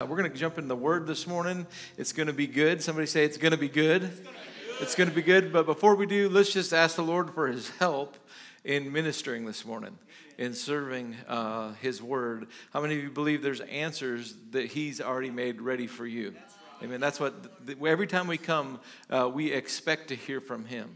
Uh, we're going to jump in the word this morning. It's going to be good. Somebody say it's going to be good. It's going to be good. But before we do, let's just ask the Lord for his help in ministering this morning, in serving uh, his word. How many of you believe there's answers that he's already made ready for you? Amen. That's what, every time we come, uh, we expect to hear from him.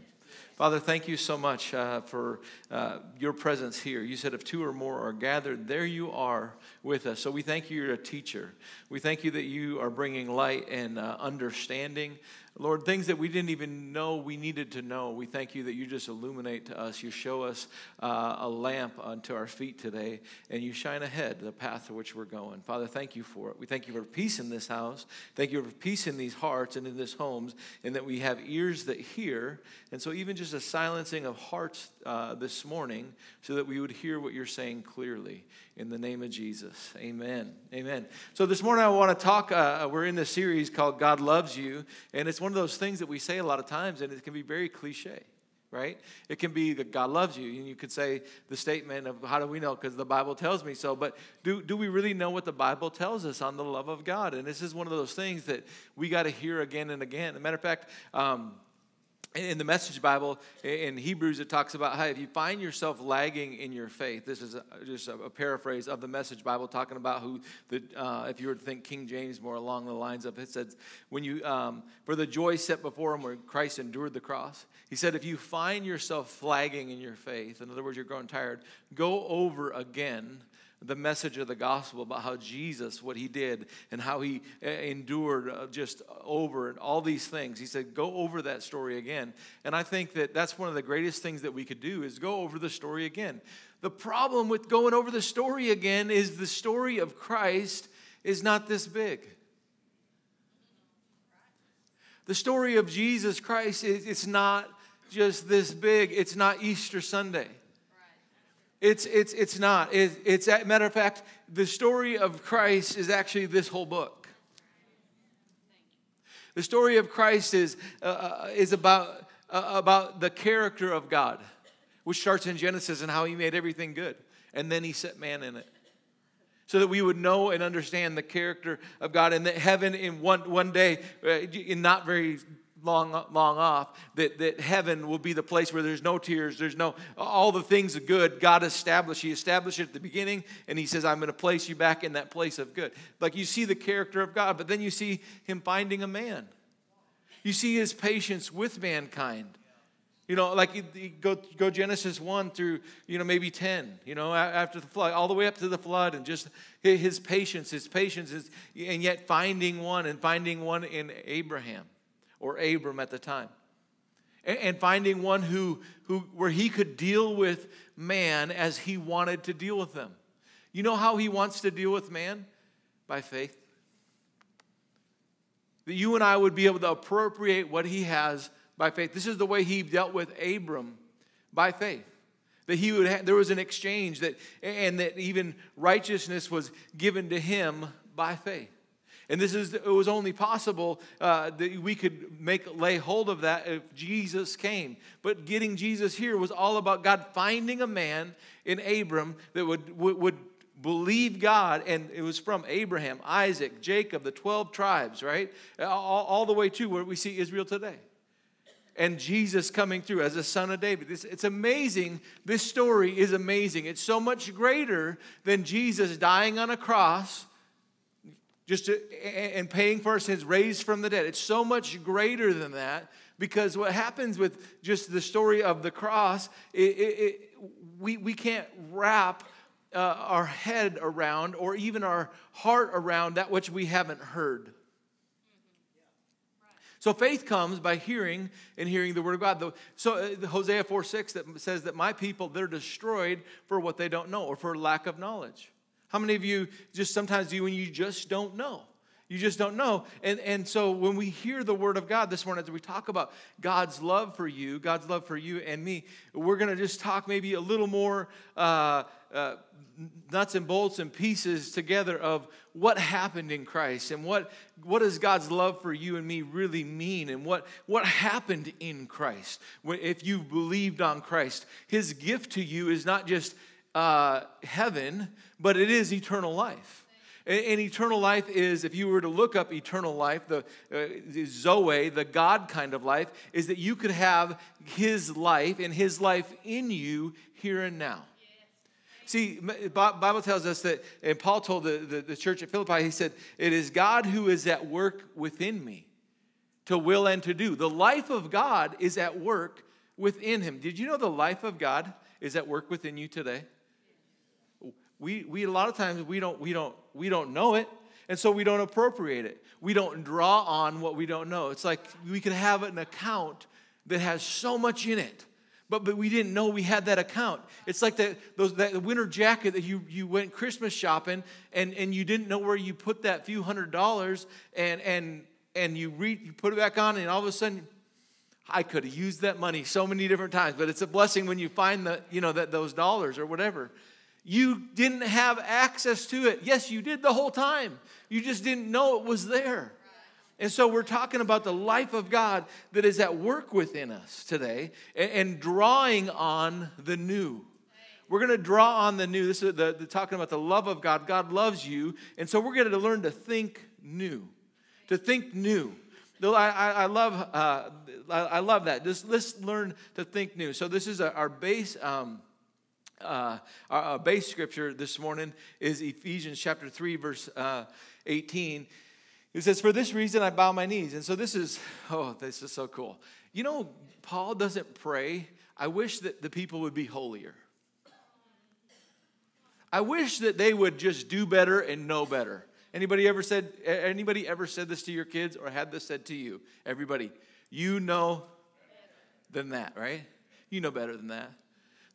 Father, thank you so much uh, for uh, your presence here. You said if two or more are gathered, there you are with us. So we thank you, you're a teacher. We thank you that you are bringing light and uh, understanding. Lord, things that we didn't even know we needed to know, we thank you that you just illuminate to us. You show us uh, a lamp unto our feet today, and you shine ahead the path to which we're going. Father, thank you for it. We thank you for peace in this house. Thank you for peace in these hearts and in this homes, and that we have ears that hear. And so, even just a silencing of hearts uh, this morning, so that we would hear what you're saying clearly. In the name of Jesus. Amen. Amen. So, this morning I want to talk. Uh, we're in this series called God Loves You, and it's one of those things that we say a lot of times, and it can be very cliche, right? It can be that God loves you, and you could say the statement of how do we know? Because the Bible tells me so. But do, do we really know what the Bible tells us on the love of God? And this is one of those things that we got to hear again and again. As a matter of fact, um, in the message bible in hebrews it talks about how if you find yourself lagging in your faith this is just a, a, paraphrase of the message bible talking about who the uh, if you were to think king james more along the lines of it says when you um, for the joy set before him where christ endured the cross he said if you find yourself flagging in your faith in other words you're growing tired go over again the message of the gospel about how Jesus, what he did, and how he uh, endured uh, just over and all these things. He said, Go over that story again. And I think that that's one of the greatest things that we could do is go over the story again. The problem with going over the story again is the story of Christ is not this big. The story of Jesus Christ is it's not just this big. It's not Easter Sunday. It's, it's, it's not. It, it's, a matter of fact, the story of Christ is actually this whole book. The story of Christ is, uh, uh, is about, uh, about the character of God, which starts in Genesis and how he made everything good. And then he set man in it. So that we would know and understand the character of God, and that heaven in one, one day, uh, in not very long, long off, that, that heaven will be the place where there's no tears, there's no, all the things of good God established. He established it at the beginning, and He says, I'm going to place you back in that place of good. Like you see the character of God, but then you see Him finding a man. You see His patience with mankind. You know, like you go, go Genesis 1 through, you know, maybe 10, you know, after the flood, all the way up to the flood, and just his patience, his patience, is, and yet finding one and finding one in Abraham or Abram at the time. And finding one who, who, where he could deal with man as he wanted to deal with them. You know how he wants to deal with man? By faith. That you and I would be able to appropriate what he has by faith. This is the way he dealt with Abram by faith. That he would have, there was an exchange that and that even righteousness was given to him by faith. And this is it was only possible uh, that we could make lay hold of that if Jesus came. But getting Jesus here was all about God finding a man in Abram that would, would, would believe God, and it was from Abraham, Isaac, Jacob, the 12 tribes, right? All, all the way to where we see Israel today. And Jesus coming through as a son of David. It's, it's amazing. This story is amazing. It's so much greater than Jesus dying on a cross just to, and paying for our sins, raised from the dead. It's so much greater than that because what happens with just the story of the cross, it, it, it, we, we can't wrap uh, our head around or even our heart around that which we haven't heard. So faith comes by hearing and hearing the word of God. So uh, Hosea 4 6 that says that my people, they're destroyed for what they don't know or for lack of knowledge. How many of you just sometimes do when you just don't know? You just don't know. And, and so when we hear the word of God this morning, as we talk about God's love for you, God's love for you and me, we're going to just talk maybe a little more uh, uh, nuts and bolts and pieces together of what happened in Christ and what, what does God's love for you and me really mean and what, what happened in Christ if you believed on Christ. His gift to you is not just uh, heaven, but it is eternal life. And, eternal life is, if you were to look up eternal life, the, uh, Zoe, the God kind of life, is that you could have His life and His life in you here and now. See, Bible tells us that, and Paul told the, the, the, church at Philippi, he said, It is God who is at work within me to will and to do. The life of God is at work within him. Did you know the life of God is at work within you today? We, we a lot of times we don't, we, don't, we don't know it, and so we don't appropriate it. We don't draw on what we don't know. It's like we could have an account that has so much in it but, but we didn't know we had that account. It's like the, those, that winter jacket that you, you went Christmas shopping and, and you didn't know where you put that few hundred dollars and, and, and you, re, you put it back on and all of a sudden, I could have used that money so many different times, but it's a blessing when you find the, you know, that, those dollars or whatever. You didn't have access to it. Yes, you did the whole time. You just didn't know it was there. And so we're talking about the life of God that is at work within us today and, and drawing on the new. We're going to draw on the new. This is the, the, talking about the love of God. God loves you. And so we're going to learn to think new. To think new. I, I, love, uh, I, I, love that. Just, let's learn to think new. So this is our base. Um, uh, our, our, base scripture this morning is Ephesians chapter 3, verse uh, 18. He says, For this reason I bow my knees. And so this is, oh, this is so cool. You know, Paul doesn't pray, I wish that the people would be holier. I wish that they would just do better and know better. Anybody ever said anybody ever said this to your kids or had this said to you? Everybody, you know than that, right? You know better than that.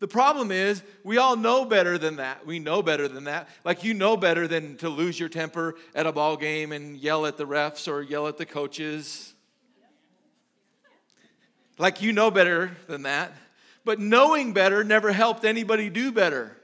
The problem is, we all know better than that. We know better than that. Like you know better than to lose your temper at a ball game and yell at the refs or yell at the coaches. Like you know better than that. But knowing better never helped anybody do better.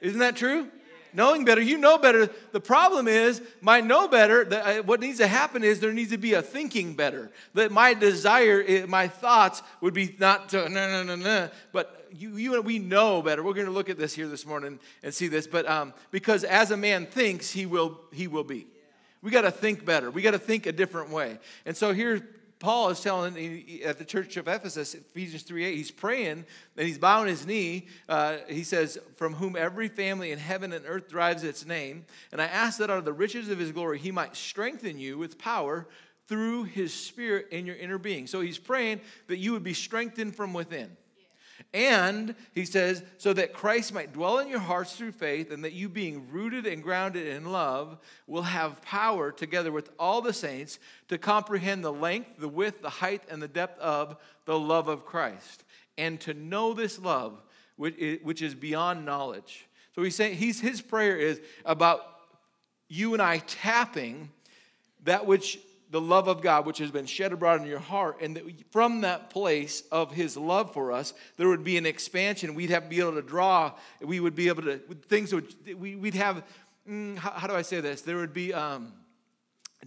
Isn't that true? Knowing better. You know better. The problem is, my know better, that what needs to happen is there needs to be a thinking better. That my desire, my thoughts would be not to, no, no, no, no, but you, you we know better. We're going to look at this here this morning and see this. But um, because as a man thinks, he will, he will be. We got to think better. We got to think a different way. And so here, Paul is telling at the church of Ephesus, Ephesians 3 8, he's praying and he's bowing his knee. Uh, he says, From whom every family in heaven and earth derives its name. And I ask that out of the riches of his glory, he might strengthen you with power through his spirit in your inner being. So he's praying that you would be strengthened from within. And he says, so that Christ might dwell in your hearts through faith, and that you, being rooted and grounded in love, will have power together with all the saints to comprehend the length, the width, the height, and the depth of the love of Christ, and to know this love which is beyond knowledge. So he's saying he's, his prayer is about you and I tapping that which the love of God, which has been shed abroad in your heart, and that from that place of His love for us, there would be an expansion. We'd have to be able to draw. We would be able to things would we, would have. Mm, how, do I say this? There would be um,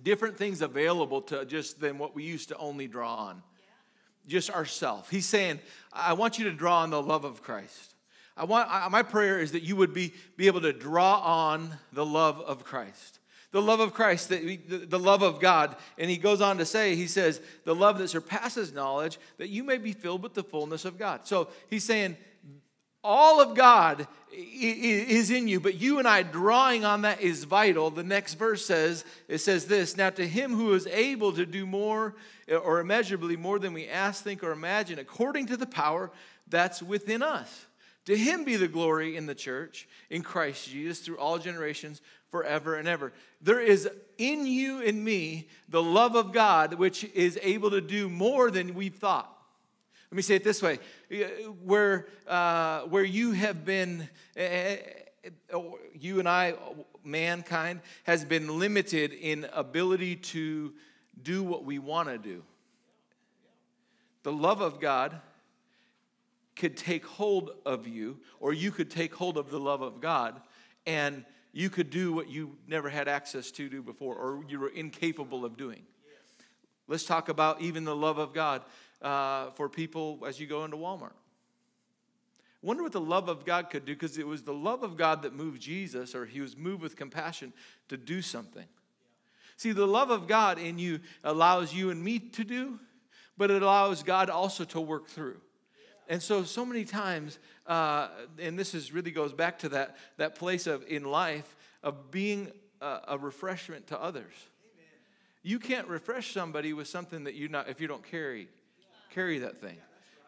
different things available to just than what we used to only draw on, just ourself. He's saying, I want you to draw on the love of Christ. I want my prayer is that you would be be able to draw on the love of Christ the love of Christ, the, the love of God. And he goes on to say, he says, the love that surpasses knowledge, that you may be filled with the fullness of God. So he's saying, all of God is in you, but you and I drawing on that is vital. The next verse says, it says this Now to him who is able to do more eh, or immeasurably more than we ask, think, or imagine, according to the power that's within us. To him be the glory in the church, in Christ Jesus, through all generations, forever and ever. There is in you and me the love of God, which is able to do more than we've thought. Let me say it this way where, uh, where you have been, uh, you and I, mankind, has been limited in ability to do what we want to do. The love of God could take hold of you, or you could take hold of the love of God, and you could do what you never had access to do before or you were incapable of doing. Let's talk about even the love of God uh, for people as you go into Walmart. Wonder what the love of God could do because it was the love of God that moved Jesus, or he was moved with compassion to do something. See, the love of God in you allows you and me to do, but it allows God also to work through. And so, so many times, uh, and this is really goes back to that, that place of in life of being a, a refreshment to others. Amen. You can't refresh somebody with something that you not if you don't carry carry that thing.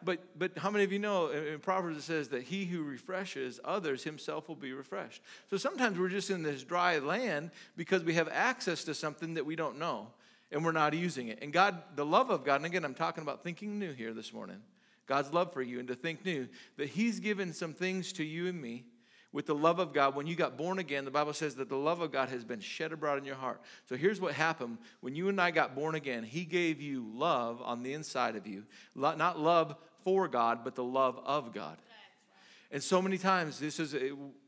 But, but how many of you know in Proverbs it says that he who refreshes others himself will be refreshed? So sometimes we're just in this dry land because we have access to something that we don't know and we're not using it. And God, the love of God, and again, I'm talking about thinking new here this morning. God's love for you and to think new, that He's given some things to you and me with the love of God. When you got born again, the Bible says that the love of God has been shed abroad in your heart. So here's what happened when you and I got born again He gave you love on the inside of you. Not love for God, but the love of God. And so many times, this is,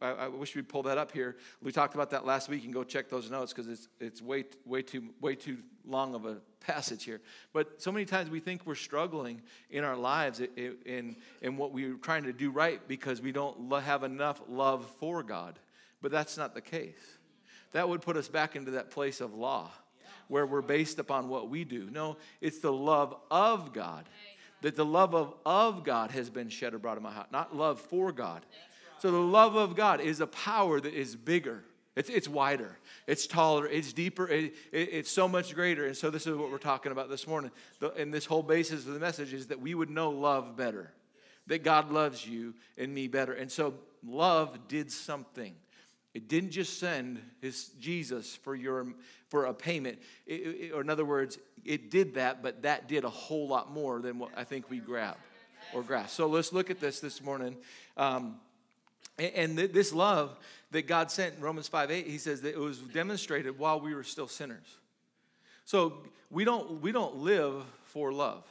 I, wish we'd pull that up here. We talked about that last week and go check those notes because it's, it's way, way, too, way too long of a passage here. But so many times we think we're struggling in our lives in, in what we're trying to do right because we don't have enough love for God. But that's not the case. That would put us back into that place of law where we're based upon what we do. No, it's the love of God that the love of, of God has been shed abroad in my heart, not love for God. So the love of God is a power that is bigger. It's, it's wider, it's taller, it's deeper, it, it, it's so much greater. And so, this is what we're talking about this morning. The, and this whole basis of the message is that we would know love better, that God loves you and me better. And so, love did something. It didn't just send his Jesus for your for a payment. It, it, or in other words, it did that, but that did a whole lot more than what I think we grab or grasp. So let's look at this this morning. Um, and, this love that God sent in Romans 5 8, he says that it was demonstrated while we were still sinners. So we don't, we don't live for love.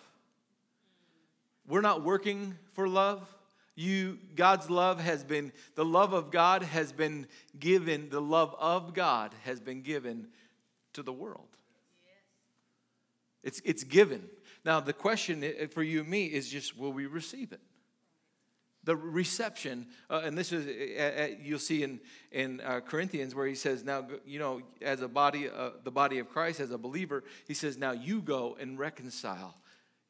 We're not working for love. You, God's love has been, the love of God has been given, the love of God has been given to the world. It's, it's given. Now, the question for you and me is just will we receive it? The reception, uh, and this is, uh, uh, you'll see in, in uh, Corinthians where he says, now, you know, as a body, uh, the body of Christ, as a believer, he says, now you go and reconcile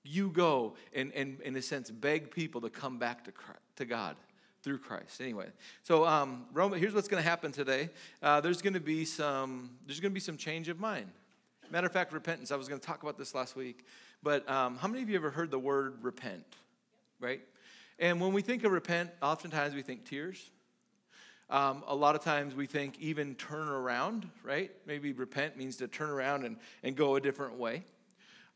you go and, and in a sense, beg people to come back to, Christ, to God through Christ. Anyway, so um, here's what's going to happen today. Uh, there's going to be some. There's going to be some change of mind. Matter of fact, repentance. I was going to talk about this last week, but um, how many of you ever heard the word repent? Right. And when we think of repent, oftentimes we think tears. Um, a lot of times we think even turn around, right? Maybe repent means to turn around and, and go a different way.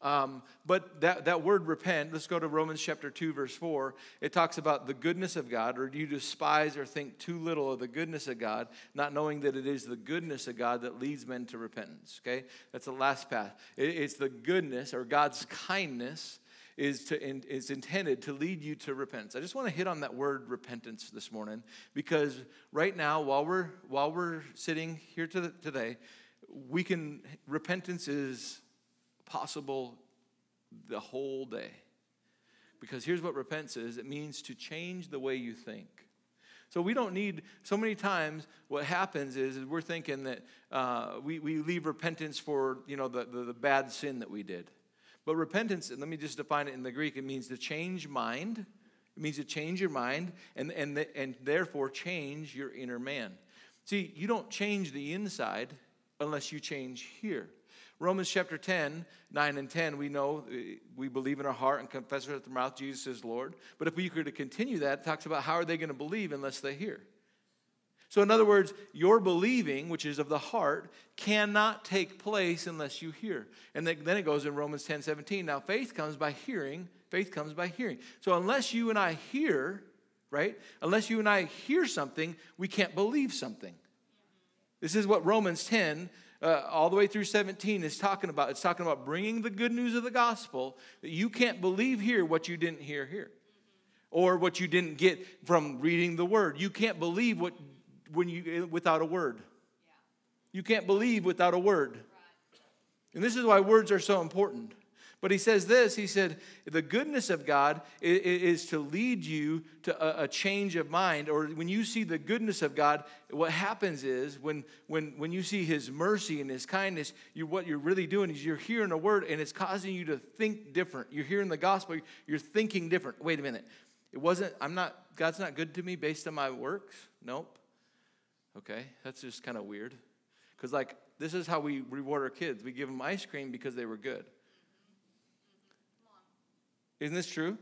Um, but that, that word repent, let's go to Romans chapter 2, verse 4. It talks about the goodness of God, or do you despise or think too little of the goodness of God, not knowing that it is the goodness of God that leads men to repentance. Okay? That's the last path. It, it's the goodness or God's kindness is, to, is intended to lead you to repentance. I just want to hit on that word repentance this morning because right now, while we're, while we're sitting here to today, we can, repentance is possible the whole day. Because here's what repentance is it means to change the way you think. So we don't need, so many times what happens is, is we're thinking that uh, we, we leave repentance for, you know, the, the, the bad sin that we did. But repentance, and let me just define it in the Greek, it means to change mind. It means to change your mind and, and, and therefore change your inner man. See, you don't change the inside unless you change here. Romans chapter 10, 9 and 10, we know uh, we believe in our heart and confess with our mouth Jesus is Lord. But if we were to continue that, it talks about how are they going to believe unless they hear. So, in other words, your believing, which is of the heart, cannot take place unless you hear. And then it goes in Romans 10 17. Now, faith comes by hearing, faith comes by hearing. So, unless you and I hear, right, unless you and I hear something, we can't believe something. This is what Romans 10 uh, all the way through 17 is talking about. It's talking about bringing the good news of the gospel that you can't believe here what you didn't hear here or what you didn't get from reading the word. You can't believe what when you eh, without a word. You can't believe without a word. And this is why words are so important But he says this he said, the goodness of God is to lead you to a change of mind. Or when you see the goodness of God, what happens is when, when, when you see his mercy and his kindness, you, what you're really doing is you're hearing a word and it's causing you to think different. You're hearing the gospel, you're thinking different. Wait a minute. It wasn't, I'm not, God's not good to me based on my works? Nope. Okay, that's just kind of weird. Because, like, this is how we reward our kids we give them ice cream because they were good. Isn't this true?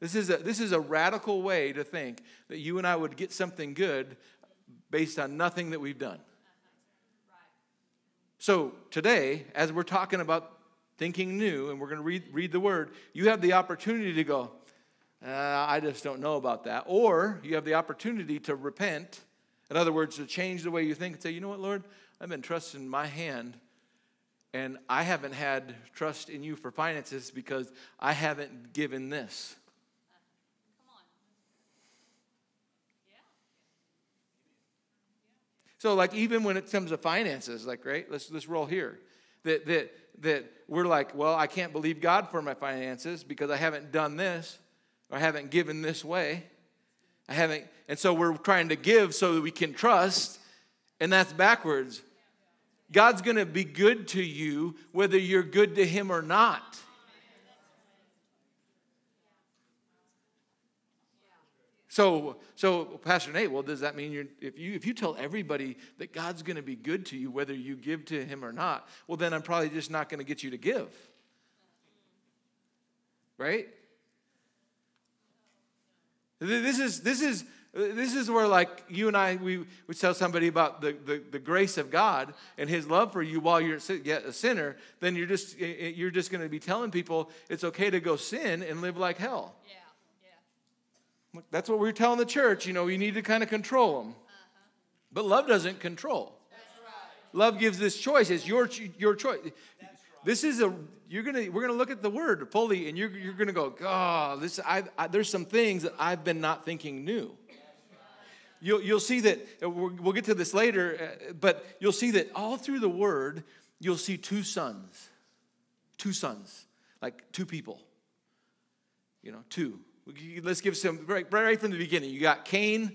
This is, a, this is a radical way to think that you and I would get something good based on nothing that we've done. So, today, as we're talking about thinking new and we're going to read, read the word, you have the opportunity to go, uh, I just don't know about that. Or you have the opportunity to repent. In other words, to change the way you think and say, you know what, Lord, I've been trusting my hand and I haven't had trust in you for finances because I haven't given this. So, like, even when it comes to finances, like, right, let's, let's roll here. That, that, that we're like, well, I can't believe God for my finances because I haven't done this. Or I haven't given this way. I haven't, and so we're trying to give so that we can trust, and that's backwards. God's going to be good to you whether you're good to Him or not. So, so Pastor Nate, well, does that mean you're, if you if you tell everybody that God's going to be good to you whether you give to Him or not, well, then I'm probably just not going to get you to give, right? This is, this is, this is where like you and I, we would tell somebody about the, the, the, grace of God and his love for you while you're a sinner, then you're just, you're just going to be telling people it's okay to go sin and live like hell. Yeah, yeah. That's what we're telling the church. You know, you need to kind of control them. Uh-huh. But love doesn't control. Right. Love gives this choice. It's your, your choice. This is a you're gonna we're gonna look at the word fully, and you're you're gonna go, God, this I, I, there's some things that I've been not thinking new. You'll, you'll see that uh, we'll get to this later, uh, but you'll see that all through the word, you'll see two sons, two sons, like two people. You know, two. Let's give some right, right from the beginning. You got Cain,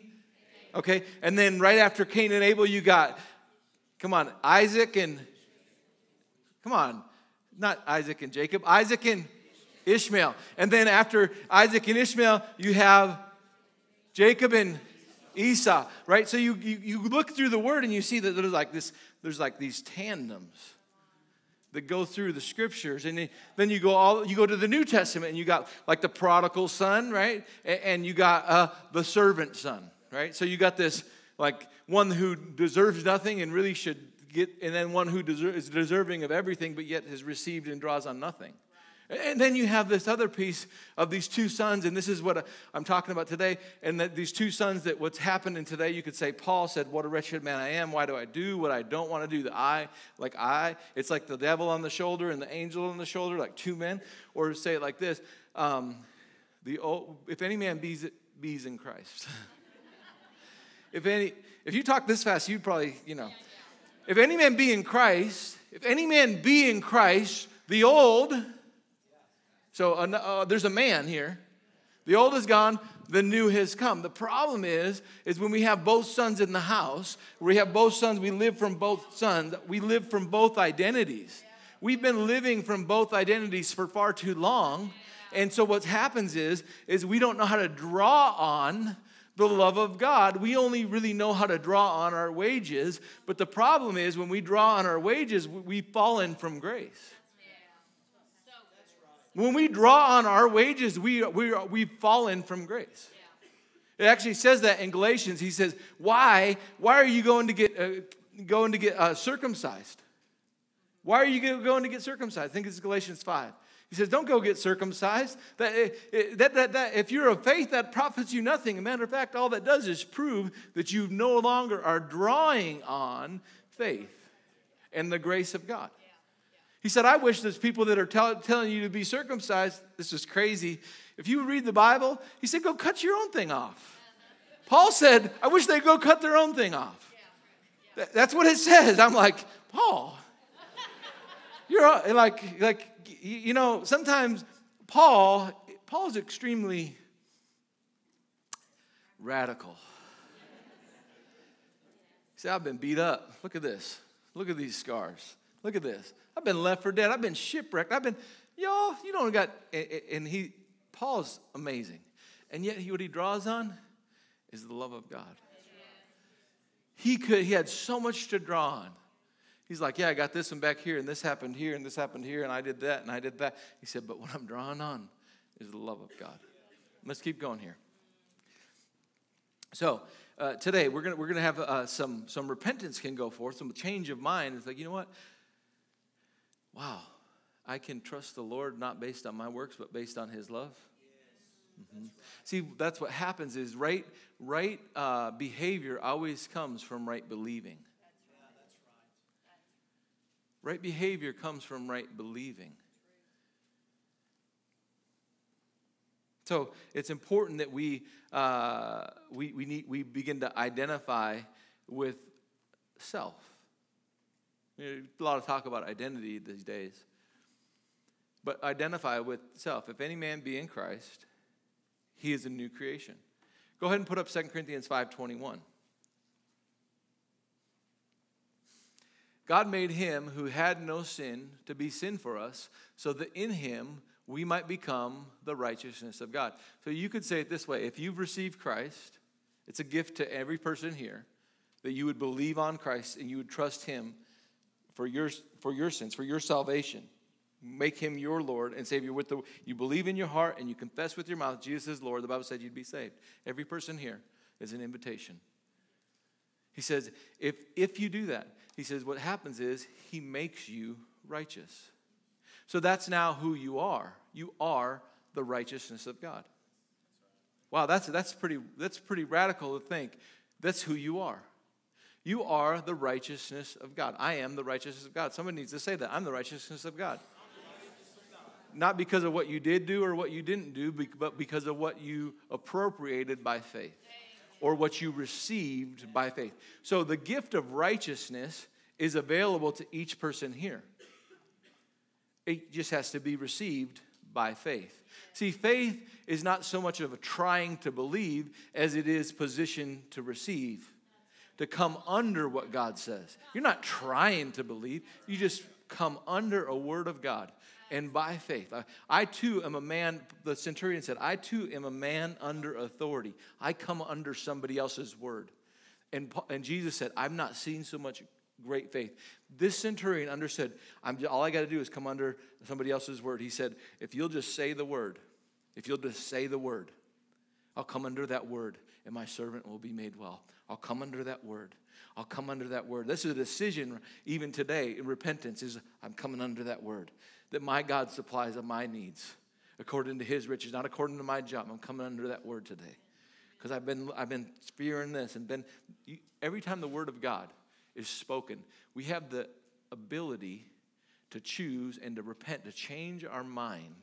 okay, and then right after Cain and Abel, you got, come on, Isaac and, come on, not Isaac and Jacob, Isaac and Ishmael. And then after Isaac and Ishmael, you have Jacob and Esau, right? So you, you, you look through the word and you see that there's like this, there's like these tandems that go through the scriptures and then you go all you go to the new testament and you got like the prodigal son right and you got uh, the servant son right so you got this like one who deserves nothing and really should get, and then one who deser- is deserving of everything, but yet has received and draws on nothing. And then you have this other piece of these two sons, and this is what I'm talking about today. And that these two sons, that what's happening today, you could say, Paul said, What a wretched man I am. Why do I do what I don't want to do? The I, like I, it's like the devil on the shoulder and the angel on the shoulder, like two men. Or say it like this um, the old, If any man bees, bees in Christ. if, any, if you talk this fast, you'd probably, you know. If any man be in Christ, if any man be in Christ, the old, so uh, uh, there's a man here. The old is gone, the new has come. The problem is, is when we have both sons in the house, we have both sons, we live from both sons, we live from both identities. We've been living from both identities for far too long. And so what happens is, is we don't know how to draw on the love of God. We only really know how to draw on our wages, but the problem is when we draw on our wages, we've fallen from grace. When we draw on our wages, we, we, we've fallen from grace. It actually says that in Galatians. He says, "Why? Why are you going to get uh, going to get uh, circumcised? Why are you going to get circumcised?" I think it's Galatians five. He says, Don't go get circumcised. That, eh, eh, that, that, that, if you're of faith, that profits you nothing. As a matter of fact, all that does is prove that you no longer are drawing on faith and the grace of God. He said, I wish there's people that are tell, telling you to be circumcised. This is crazy. If you read the Bible, he said, Go cut your own thing off. Paul said, I wish they'd go cut their own thing off. That's what it says. I'm like, Paul, You're like, like, you know, sometimes Paul, Paul's extremely radical. Said, I've been beat up. Look at this. Look at these scars. Look at this. I've been left for dead. I've been shipwrecked. I've been, y'all, you don't got, and he, Paul's amazing. And yet, he, what he draws on is the love of God. He could, he had so much to draw on. He's like, Yeah, I got this one back here, and this happened here, and this happened here, and I did that, and I did that. He said, But what I'm drawing on is the love of God. Let's keep going here. So, uh, today we're gonna we're gonna have uh, some some repentance can go forth, some change of mind. It's like you know what? Wow, I can trust the Lord not based on my works, but based on His love. Mm-hmm. See, that's what happens is right, right uh, behavior always comes from right believing. Right behavior comes from right believing. So it's important that we, uh, we, we, need, we begin to identify with self. You know, a lot of talk about identity these days. But identify with self. If any man be in Christ, he is a new creation. Go ahead and put up 2 Corinthians 5:21. God made him who had no sin to be sin for us, so that in him we might become the righteousness of God. So you could say it this way if you've received Christ, it's a gift to every person here that you would believe on Christ and you would trust him for your, for your sins, for your salvation make him your Lord and Savior with the you believe in your heart and you confess with your mouth Jesus is Lord, the Bible said you'd be saved. Every person here is an invitation. He says, if if you do that, he says what happens is he makes you righteous. So that's now who you are. You are the righteousness of God. Wow, that's that's pretty that's pretty radical to think. That's who you are. You are the righteousness of God. I am the righteousness of God. Somebody needs to say that. I'm the righteousness of God not because of what you did do or what you didn't do, but because of what you appropriated by faith or what you received by faith. So the gift of righteousness is available to each person here. It just has to be received by faith. See, faith is not so much of a trying to believe as it is position to receive, to come under what God says. You're not trying to believe, you just come under a word of God and by faith. I, I, too am a man, the centurion said, I too am a man under authority. I come under somebody else's word. And, and Jesus said, I've not seen so much great faith. This centurion understood, I'm, all I got to do is come under somebody else's word. He said, if you'll just say the word, if you'll just say the word, I'll come under that word and my servant will be made well. I'll come under that word. I'll come under that word. This is a decision even today in repentance is I'm coming under that word that my God supplies of my needs according to his riches, not according to my job. I'm coming under that word today. Because I've been, I've been fearing this and been, every time the word of God is spoken, we have the ability to choose and to repent, to change our mind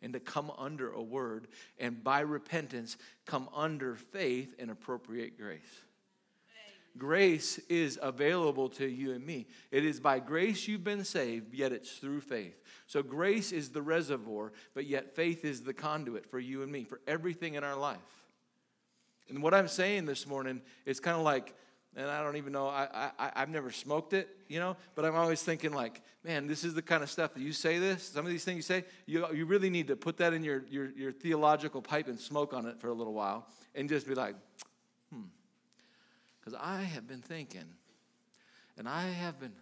and to come under a word, and by repentance, come under faith and appropriate grace. Grace is available to you and me. It is by grace you've been saved, yet it's through faith. So grace is the reservoir, but yet faith is the conduit for you and me, for everything in our life. And what I'm saying this morning is kind of like, and I don't even know, I, I, I've never smoked it, you know, but I'm always thinking like, man, this is the kind of stuff that you say this, some of these things you say, you, you really need to put that in your, your, your theological pipe and smoke on it for a little while and just be like. Because I have been thinking, and I have been,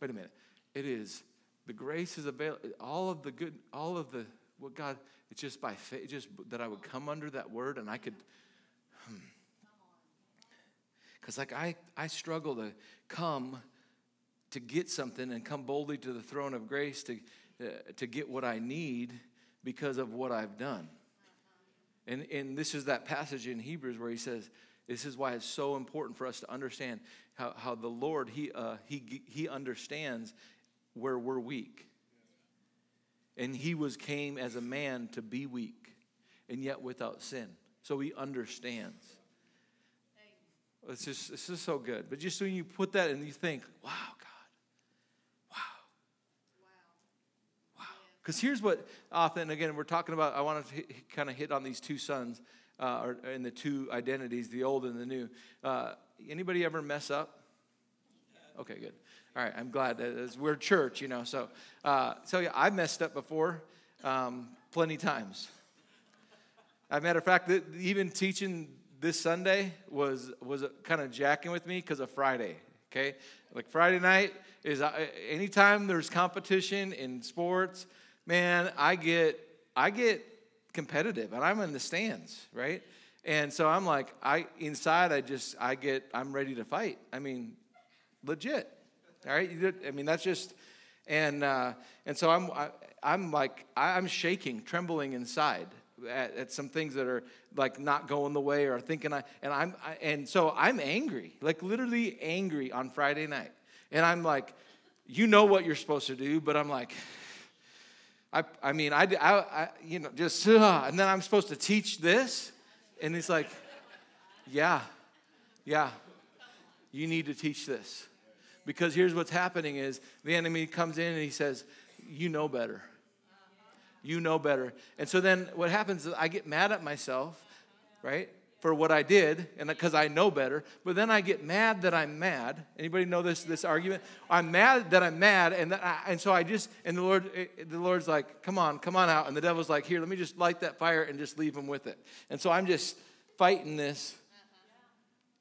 wait a minute, it is the grace is available. All of the good, all of the what God, it's just by faith, just that I would come under that word and I could. Because hmm. like I, I struggle to come to get something and come boldly to the throne of grace to, uh, to get what I need because of what I've done. And, and this is that passage in Hebrews where he says, this is why it's so important for us to understand how, how the Lord, he, uh, he, he understands where we're weak. And he was came as a man to be weak and yet without sin. So he understands. It's just, it's just so good. But just when you put that and you think, wow, God, wow. Wow. Because here's what often, again, we're talking about, I want to kind of hit on these two sons, uh, or in the two identities, the old and the new. Uh, anybody ever mess up? Okay, good. All right, I'm glad. As we're church, you know. So, uh, so yeah, I messed up before, um, plenty times. As a matter of fact, even teaching this Sunday was was kind of jacking with me because of Friday. Okay, like Friday night is uh, anytime there's competition in sports, man, I get I get competitive and I'm in the stands, right? And so I'm like, I inside, I just I get I'm ready to fight. I mean, legit. All right, I mean that's just, and uh, and so I'm I, I'm like I'm shaking, trembling inside at, at, some things that are like not going the way or thinking I and I'm I, and so I'm angry, like literally angry on Friday night, and I'm like, you know what you're supposed to do, but I'm like. I, I mean, I, I, I you know, just, uh, and then I'm supposed to teach this? And he's like, yeah, yeah, you need to teach this. Because here's what's happening is the enemy comes in and he says, you know better. You know better. And so then what happens is I get mad at myself, right? For what I did, and because I know better, but then I get mad that I'm mad. Anybody know this this argument? I'm mad that I'm mad, and that I, and so I just and the Lord eh, the Lord's like, come on, come on out, and the devil's like, here, let me just light that fire and just leave him with it. And so I'm just fighting this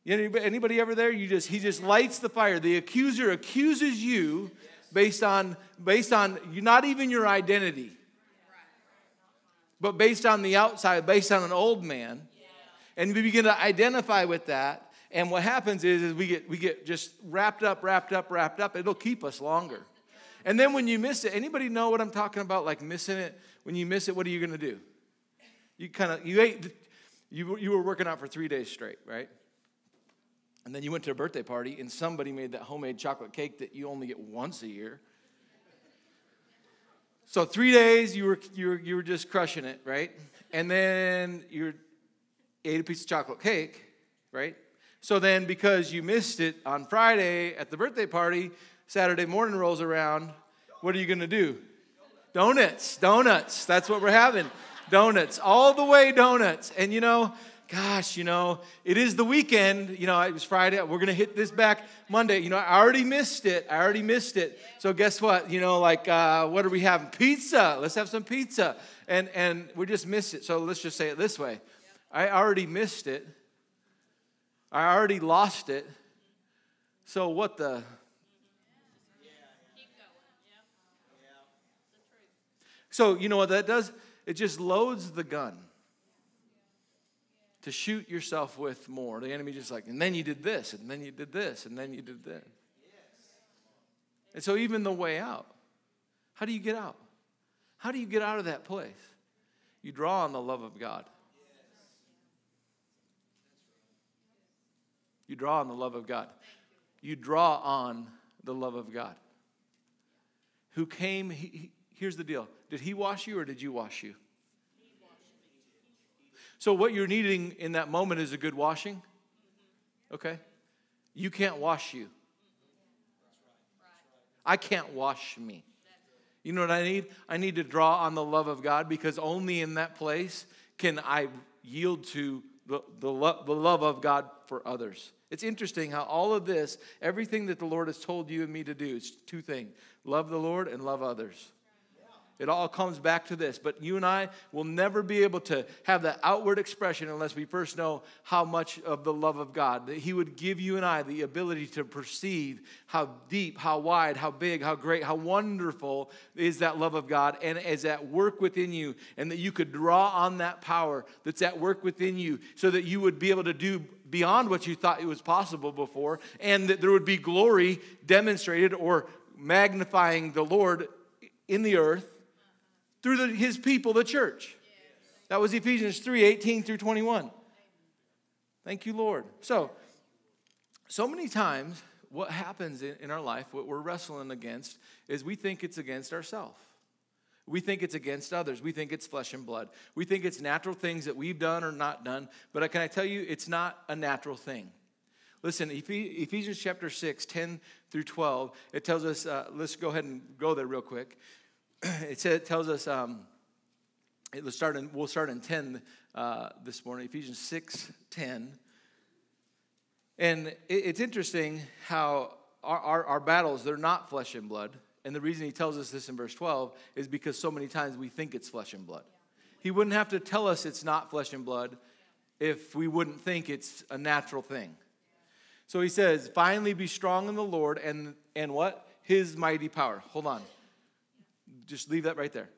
Anybody ever there? You just he just lights the fire. The accuser accuses you based on based on not even your identity, but based on the outside, based on an old man, and we begin to identify with that. And what happens is, is we get we get just wrapped up, wrapped up, wrapped up. It'll keep us longer. And then when you miss it, anybody know what I'm talking about? Like missing it. When you miss it, what are you going to do? You kind of you ate. You you were working out for three days straight, right? And then you went to a birthday party and somebody made that homemade chocolate cake that you only get once a year. So three days you were you were you were just crushing it, right? And then you ate a piece of chocolate cake, right? So then because you missed it on Friday at the birthday party, Saturday morning rolls around, what are you gonna do? Donuts, donuts. That's what we're having. Donuts. All the way donuts. And you know, gosh, you know, it is the weekend. You know, it was Friday. We're going to hit this back Monday. You know, I already missed it. I already missed it. So guess what? You know, like, uh, what are we having? Pizza. Let's have some pizza. And, and we just missed it. So let's just say it this way I already missed it. I already lost it. So what the? So, you know what that does? It just loads the gun to shoot yourself with more. The enemy just like, and then you did this, and then you did this, and then you did this. And so, even the way out, how do you get out? How do you get out of that place? You draw on the love of God. You draw on the love of God. You draw on the love of God. Who came, he, he, here's the deal. Did he wash you or did you wash you? So, what you're needing in that moment is a good washing. Okay? You can't wash you. I can't wash me. You know what I need? I need to draw on the love of God because only in that place can I yield to the, the, lo- the love of God for others. It's interesting how all of this, everything that the Lord has told you and me to do, is two things love the Lord and love others. It all comes back to this. But you and I will never be able to have that outward expression unless we first know how much of the love of God. That He would give you and I the ability to perceive how deep, how wide, how big, how great, how wonderful is that love of God and is at work within you. And that you could draw on that power that's at work within you so that you would be able to do beyond what you thought it was possible before and that there would be glory demonstrated or magnifying the Lord in the earth through the, his people, the church. That was Ephesians 3 18 through 21. Thank you, Lord. So, so many times, what happens in, in our life, what we're wrestling against, is we think it's against ourselves. We think it's against others. We think it's flesh and blood. We think it's natural things that we've done or not done. But I can I tell you, it's not a natural thing. Listen, Ephesians chapter 6, 10 through 12, it tells us, uh, let's go ahead and go there real quick. it, tells us, um, it we'll start in 10 uh, this morning, Ephesians 6 10. And it, it's interesting how our, our, our battles, they're not flesh and blood. And the reason he tells us this in verse 12 is because so many times we think it's flesh and blood. He wouldn't have to tell us it's not flesh and blood if we wouldn't think it's a natural thing. So he says, finally be strong in the Lord and, and what? His mighty power. Hold on. Just leave that right there.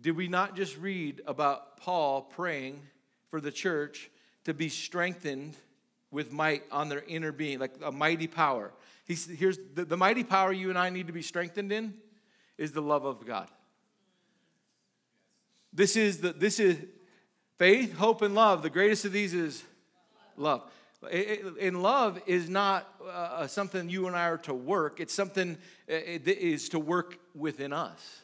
Did we not just read about Paul praying for the church to be strengthened with might on their inner being, like a mighty power? He's, here's the, the mighty power you and I need to be strengthened in is the love of God. This is the this is faith, hope, and love. The greatest of these is love. In love is not uh, something you and I are to work. It's something uh, it is to work within us.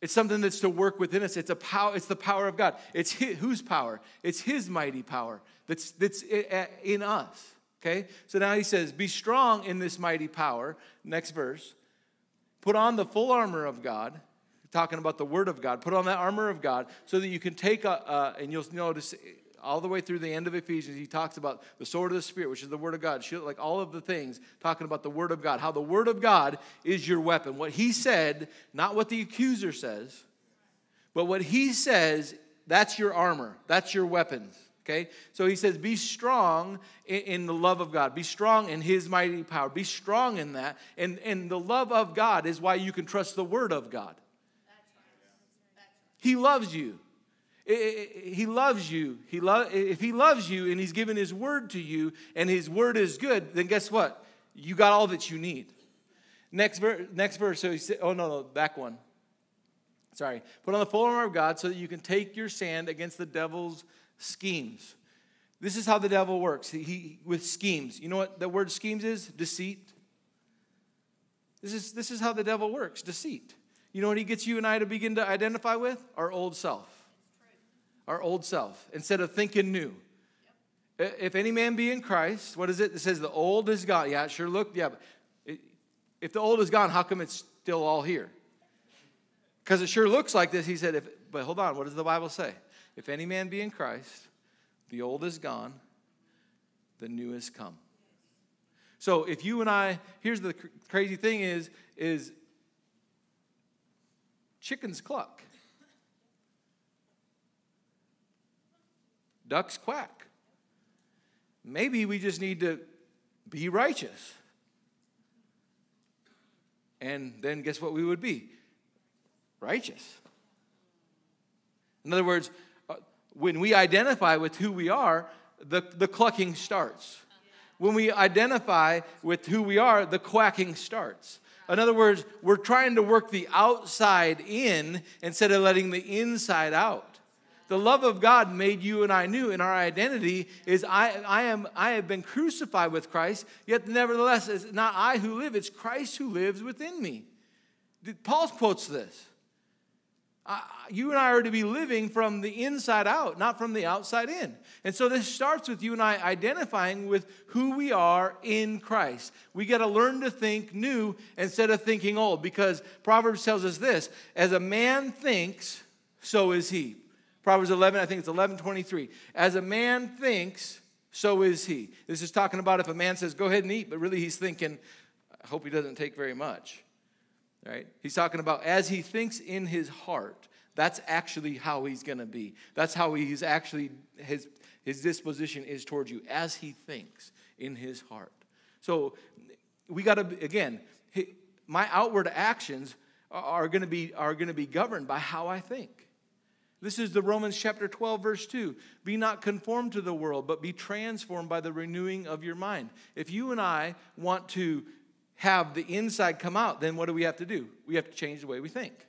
It's something that's to work within us. It's a power. It's the power of God. It's his, whose power? It's His mighty power that's that's in us. Okay. So now he says, "Be strong in this mighty power." Next verse. Put on the full armor of God talking about the Word of God. Put on that armor of God so that you can take, a, and you'll notice all the way through the end of Ephesians, he talks about the sword of the Spirit, which is the Word of God. Like all of the things, talking about the Word of God, how the Word of God is your weapon. What he said, not what the accuser says, but what he says, that's your armor, that's your weapons. Okay? So he says, be strong in, in, the love of God. Be strong in his mighty power. Be strong in that. And, and the love of God is why you can trust the word of God. He loves you. He loves you. He lo- if he loves you and he's given his word to you and his word is good, then guess what? You got all that you need. Next, ver- next verse. So he said, oh, no, no, back one. Sorry. Put on the full armor of God so that you can take your stand against the devil's schemes. This is how the devil works. He, he with schemes. You know what the word schemes is? Deceit. This is, this is how the devil works deceit. You know what he gets you and I to begin to identify with? Our old self. Our old self, instead of thinking new. Yep. If any man be in Christ, what is it? It says the old is gone. Yeah, it sure looked, yeah, but it, if the old is gone, how come it's still all here? Because it sure looks like this. He said, if, but hold on, what does the Bible say? If any man be in Christ, the old is gone, the new is come. So if you and I, here's the cr- crazy thing is, is chickens cluck, ducks quack. Maybe we just need to be righteous. And then guess what we would be? Righteous. In other words, uh, when we identify with who we are, the, the clucking starts. When we identify with who we are, the quacking starts. In other words, we're trying to work the outside in instead of letting the inside out. The love of God made you and I new, and our identity is I, I, am, I have been crucified with Christ, yet nevertheless, it's not I who live, it's Christ who lives within me. Paul quotes this you and I are to be living from the inside out, not from the outside in. And so this starts with you and I identifying with who we are in Christ. We got to learn to think new instead of thinking old because Proverbs tells us this as a man thinks, so is he. Proverbs 11, I think it's 11:23. As a man thinks, so is he. This is talking about if a man says, go ahead and eat, but really he's thinking, I hope he doesn't take very much right? He's talking about as he thinks in his heart, that's actually how he's going to be. That's how he's actually, his, his disposition is towards you, as he thinks in his heart. So we got to, again, my outward actions are going to be are going to be governed by how I think. This is the Romans chapter 12 verse 2. Be not conformed to the world, but be transformed by the renewing of your mind. If you and I want to have the inside come out, then what do we have to do? We have to change the way we think.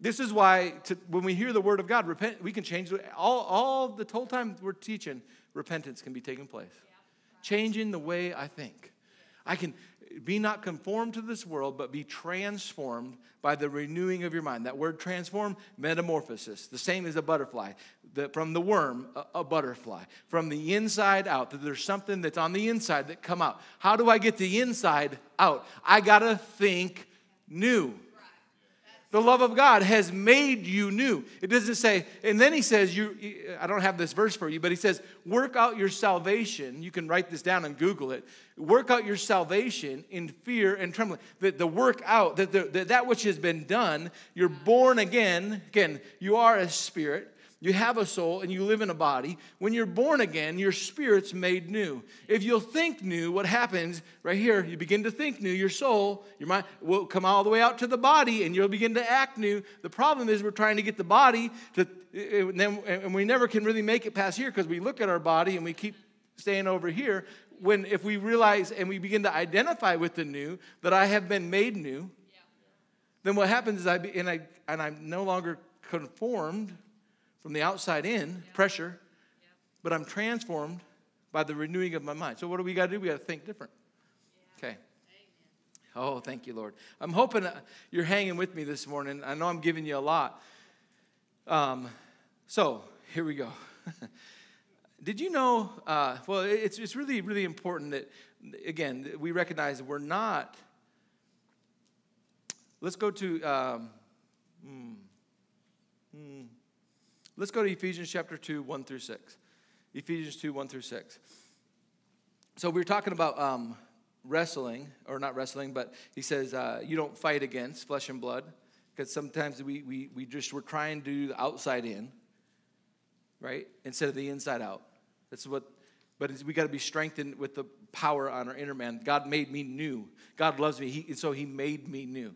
This is why to, when we hear the word of God, repent, we can change all, all the whole time we're teaching, repentance can be taking place. Changing the way I think. I can, Be not conformed to this world, but be transformed by the renewing of your mind. That word transform, metamorphosis, the same as a butterfly. The, from the worm, a, a butterfly. From the inside out, that there's something that's on the inside that come out. How do I get the inside out? I gotta think new. The love of God has made you new. It doesn't say, and then he says, you, I don't have this verse for you, but he says, work out your salvation. You can write this down and Google it. Work out your salvation in fear and trembling. That the work out, that, the, that that which has been done, you're born again. Again, you are a spirit you have a soul and you live in a body. When you're born again, your spirit's made new. If you'll think new, what happens right here, you begin to think new, your soul, your mind will come all the way out to the body and you'll begin to act new. The problem is we're trying to get the body to, and, then, and we never can really make it past here because we look at our body and we keep staying over here. When if we realize and we begin to identify with the new, that I have been made new, yeah. then what happens is I, be, and, I and I'm no longer conformed from the outside in, yeah. pressure, yeah. but I'm transformed by the renewing of my mind. So, what do we got to do? We got to think different. Yeah. Okay. Oh, thank you, Lord. I'm hoping you're hanging with me this morning. I know I'm giving you a lot. Um, so, here we go. Did you know? Uh, well, it's, it's really, really important that, again, we recognize that we're not. Let's go to. Um, hmm, hmm. Let's go to Ephesians chapter 2, 1 through 6. Ephesians 2, 1 through 6. So we are talking about um, wrestling, or not wrestling, but he says uh, you don't fight against flesh and blood, because sometimes we, we, we just, we're trying to do the outside in, right, instead of the inside out. That's what, but we got to be strengthened with the power on our inner man. God made me new. God loves me, he, and so he made me new.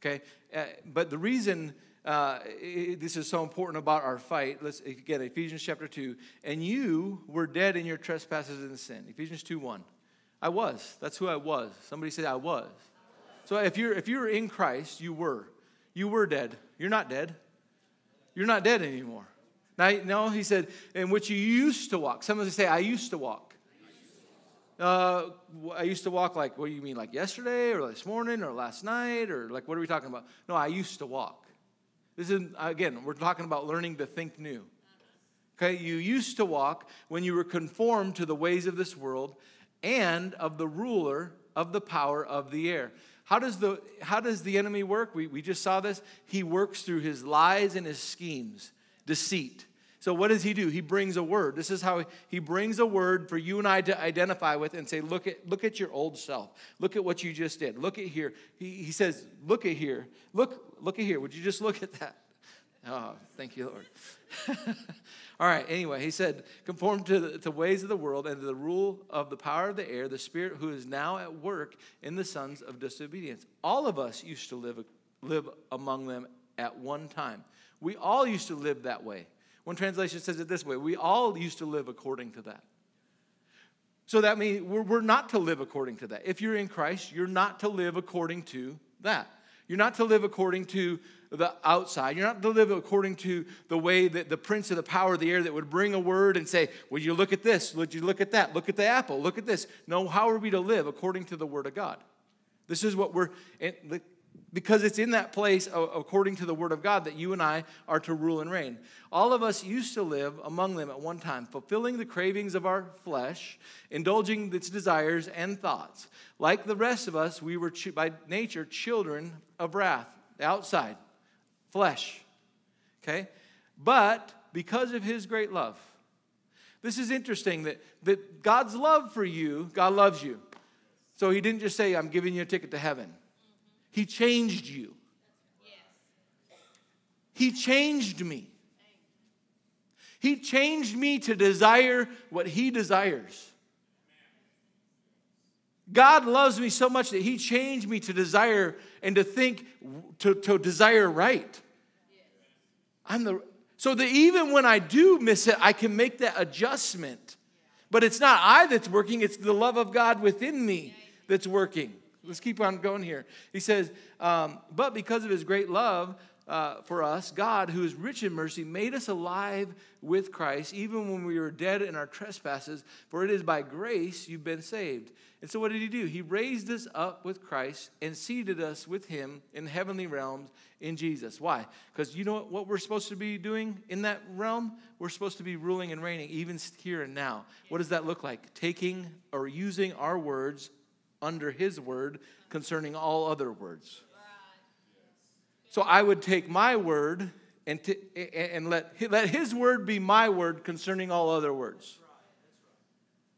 Okay? Uh, but the reason uh, this is so important about our fight. Let's again, Ephesians chapter 2. And you were dead in your trespasses and sin. Ephesians 2 1. I was. That's who I was. Somebody said, I was. So if you're if you're in Christ, you were. You were dead. You're not dead. You're not dead anymore. Now, no, he said, in which you used to walk. Some of say, I used to walk. Uh, I used to walk like, what do you mean, like yesterday or this morning or last night or like, what are we talking about? No, I used to walk. This is, again, we're talking about learning to think new. Okay, you used to walk when you were conformed to the ways of this world and of the ruler of the power of the air. How does the, how does the enemy work? We, we just saw this. He works through his lies and his schemes, deceit. So, what does he do? He brings a word. This is how he brings a word for you and I to identify with and say, Look at, look at your old self. Look at what you just did. Look at here. He, he says, Look at here. Look, look at here. Would you just look at that? Oh, thank you, Lord. All right, anyway, he said, Conform to the to ways of the world and to the rule of the power of the air, the spirit who is now at work in the sons of disobedience. All of us used to live, live among them at one time. We all used to live that way. One translation says it this way we all used to live according to that. So that means we're, we're not to live according to that. If you're in Christ, you're not to live according to that. You're not to live according to the outside. You're not to live according to the way that the prince of the power of the air that would bring a word and say, Would you look at this? Would you look at that? Look at the apple. Look at this. No, how are we to live according to the word of God? This is what we're, because it's in that place, according to the Word of God, that you and I are to rule and reign. All of us used to live among them at one time, fulfilling the cravings of our flesh, indulging its desires and thoughts. Like the rest of us, we were by nature children of wrath, outside, flesh. Okay? But because of His great love, this is interesting that, that God's love for you, God loves you. So He didn't just say, I'm giving you a ticket to heaven. He changed you. He changed me. He changed me to desire what He desires. God loves me so much that He changed me to desire and to think, to, to desire right. I'm the, so that even when I do miss it, I can make that adjustment. But it's not I that's working, it's the love of God within me that's working. Let's keep on going here. He says, um, but because of his great love, uh, for us, God, who is rich in mercy, made us alive with Christ, even when we were dead in our trespasses, for it is by grace you've been saved. And so, what did he do? He raised us up with Christ and seated us with him in heavenly realms in Jesus. Why? Because you know what, what we're supposed to be doing in that realm? We're supposed to be ruling and reigning, even here and now. What does that look like? Taking or using our words under his word concerning all other words. So I would take my word and, t- and let, let his word be my word concerning all other words.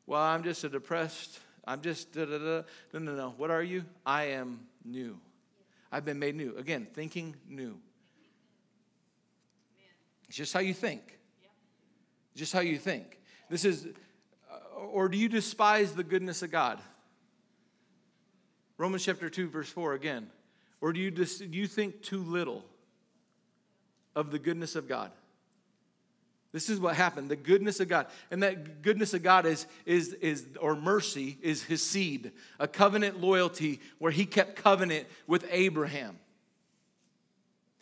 Well, I'm just a depressed, I'm just da da da. No, no, no. What are you? I am new. I've been made new. Again, thinking new. It's just how you think. Just how you think. This is, uh, or do you despise the goodness of God? Romans chapter 2, verse 4 again. Or do you, do you think too little of the goodness of God? This is what happened the goodness of God. And that goodness of God is, is, is, or mercy, is his seed, a covenant loyalty where he kept covenant with Abraham.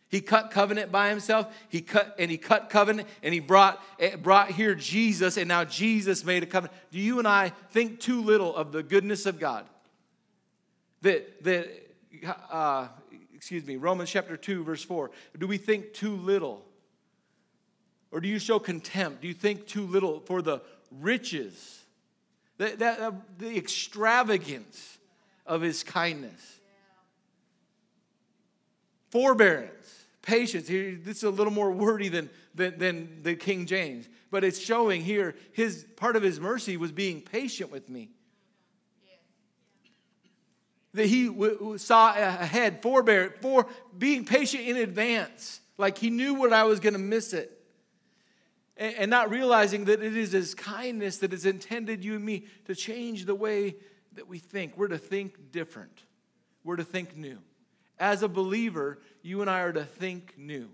He cut covenant by himself. He cut and he cut covenant and he brought eh, brought here Jesus and now Jesus made a covenant. Do you and I think too little of the goodness of God? That that uh, excuse me, Romans chapter 2, verse 4. Do we think too little? Or do you show contempt? Do you think too little for the riches, that, that, uh, the extravagance of his kindness? Forbearance, patience. Here, This is a little more wordy than, than, than the King James, but it's showing here his part of his mercy was being patient with me that he w- saw ahead, forbear, for being patient in advance. Like he knew what I was going to miss it. And, and not realizing that it is his kindness that has intended you and me to change the way that we think. We're to think different, we're to think new. As a believer, you and I are to think new.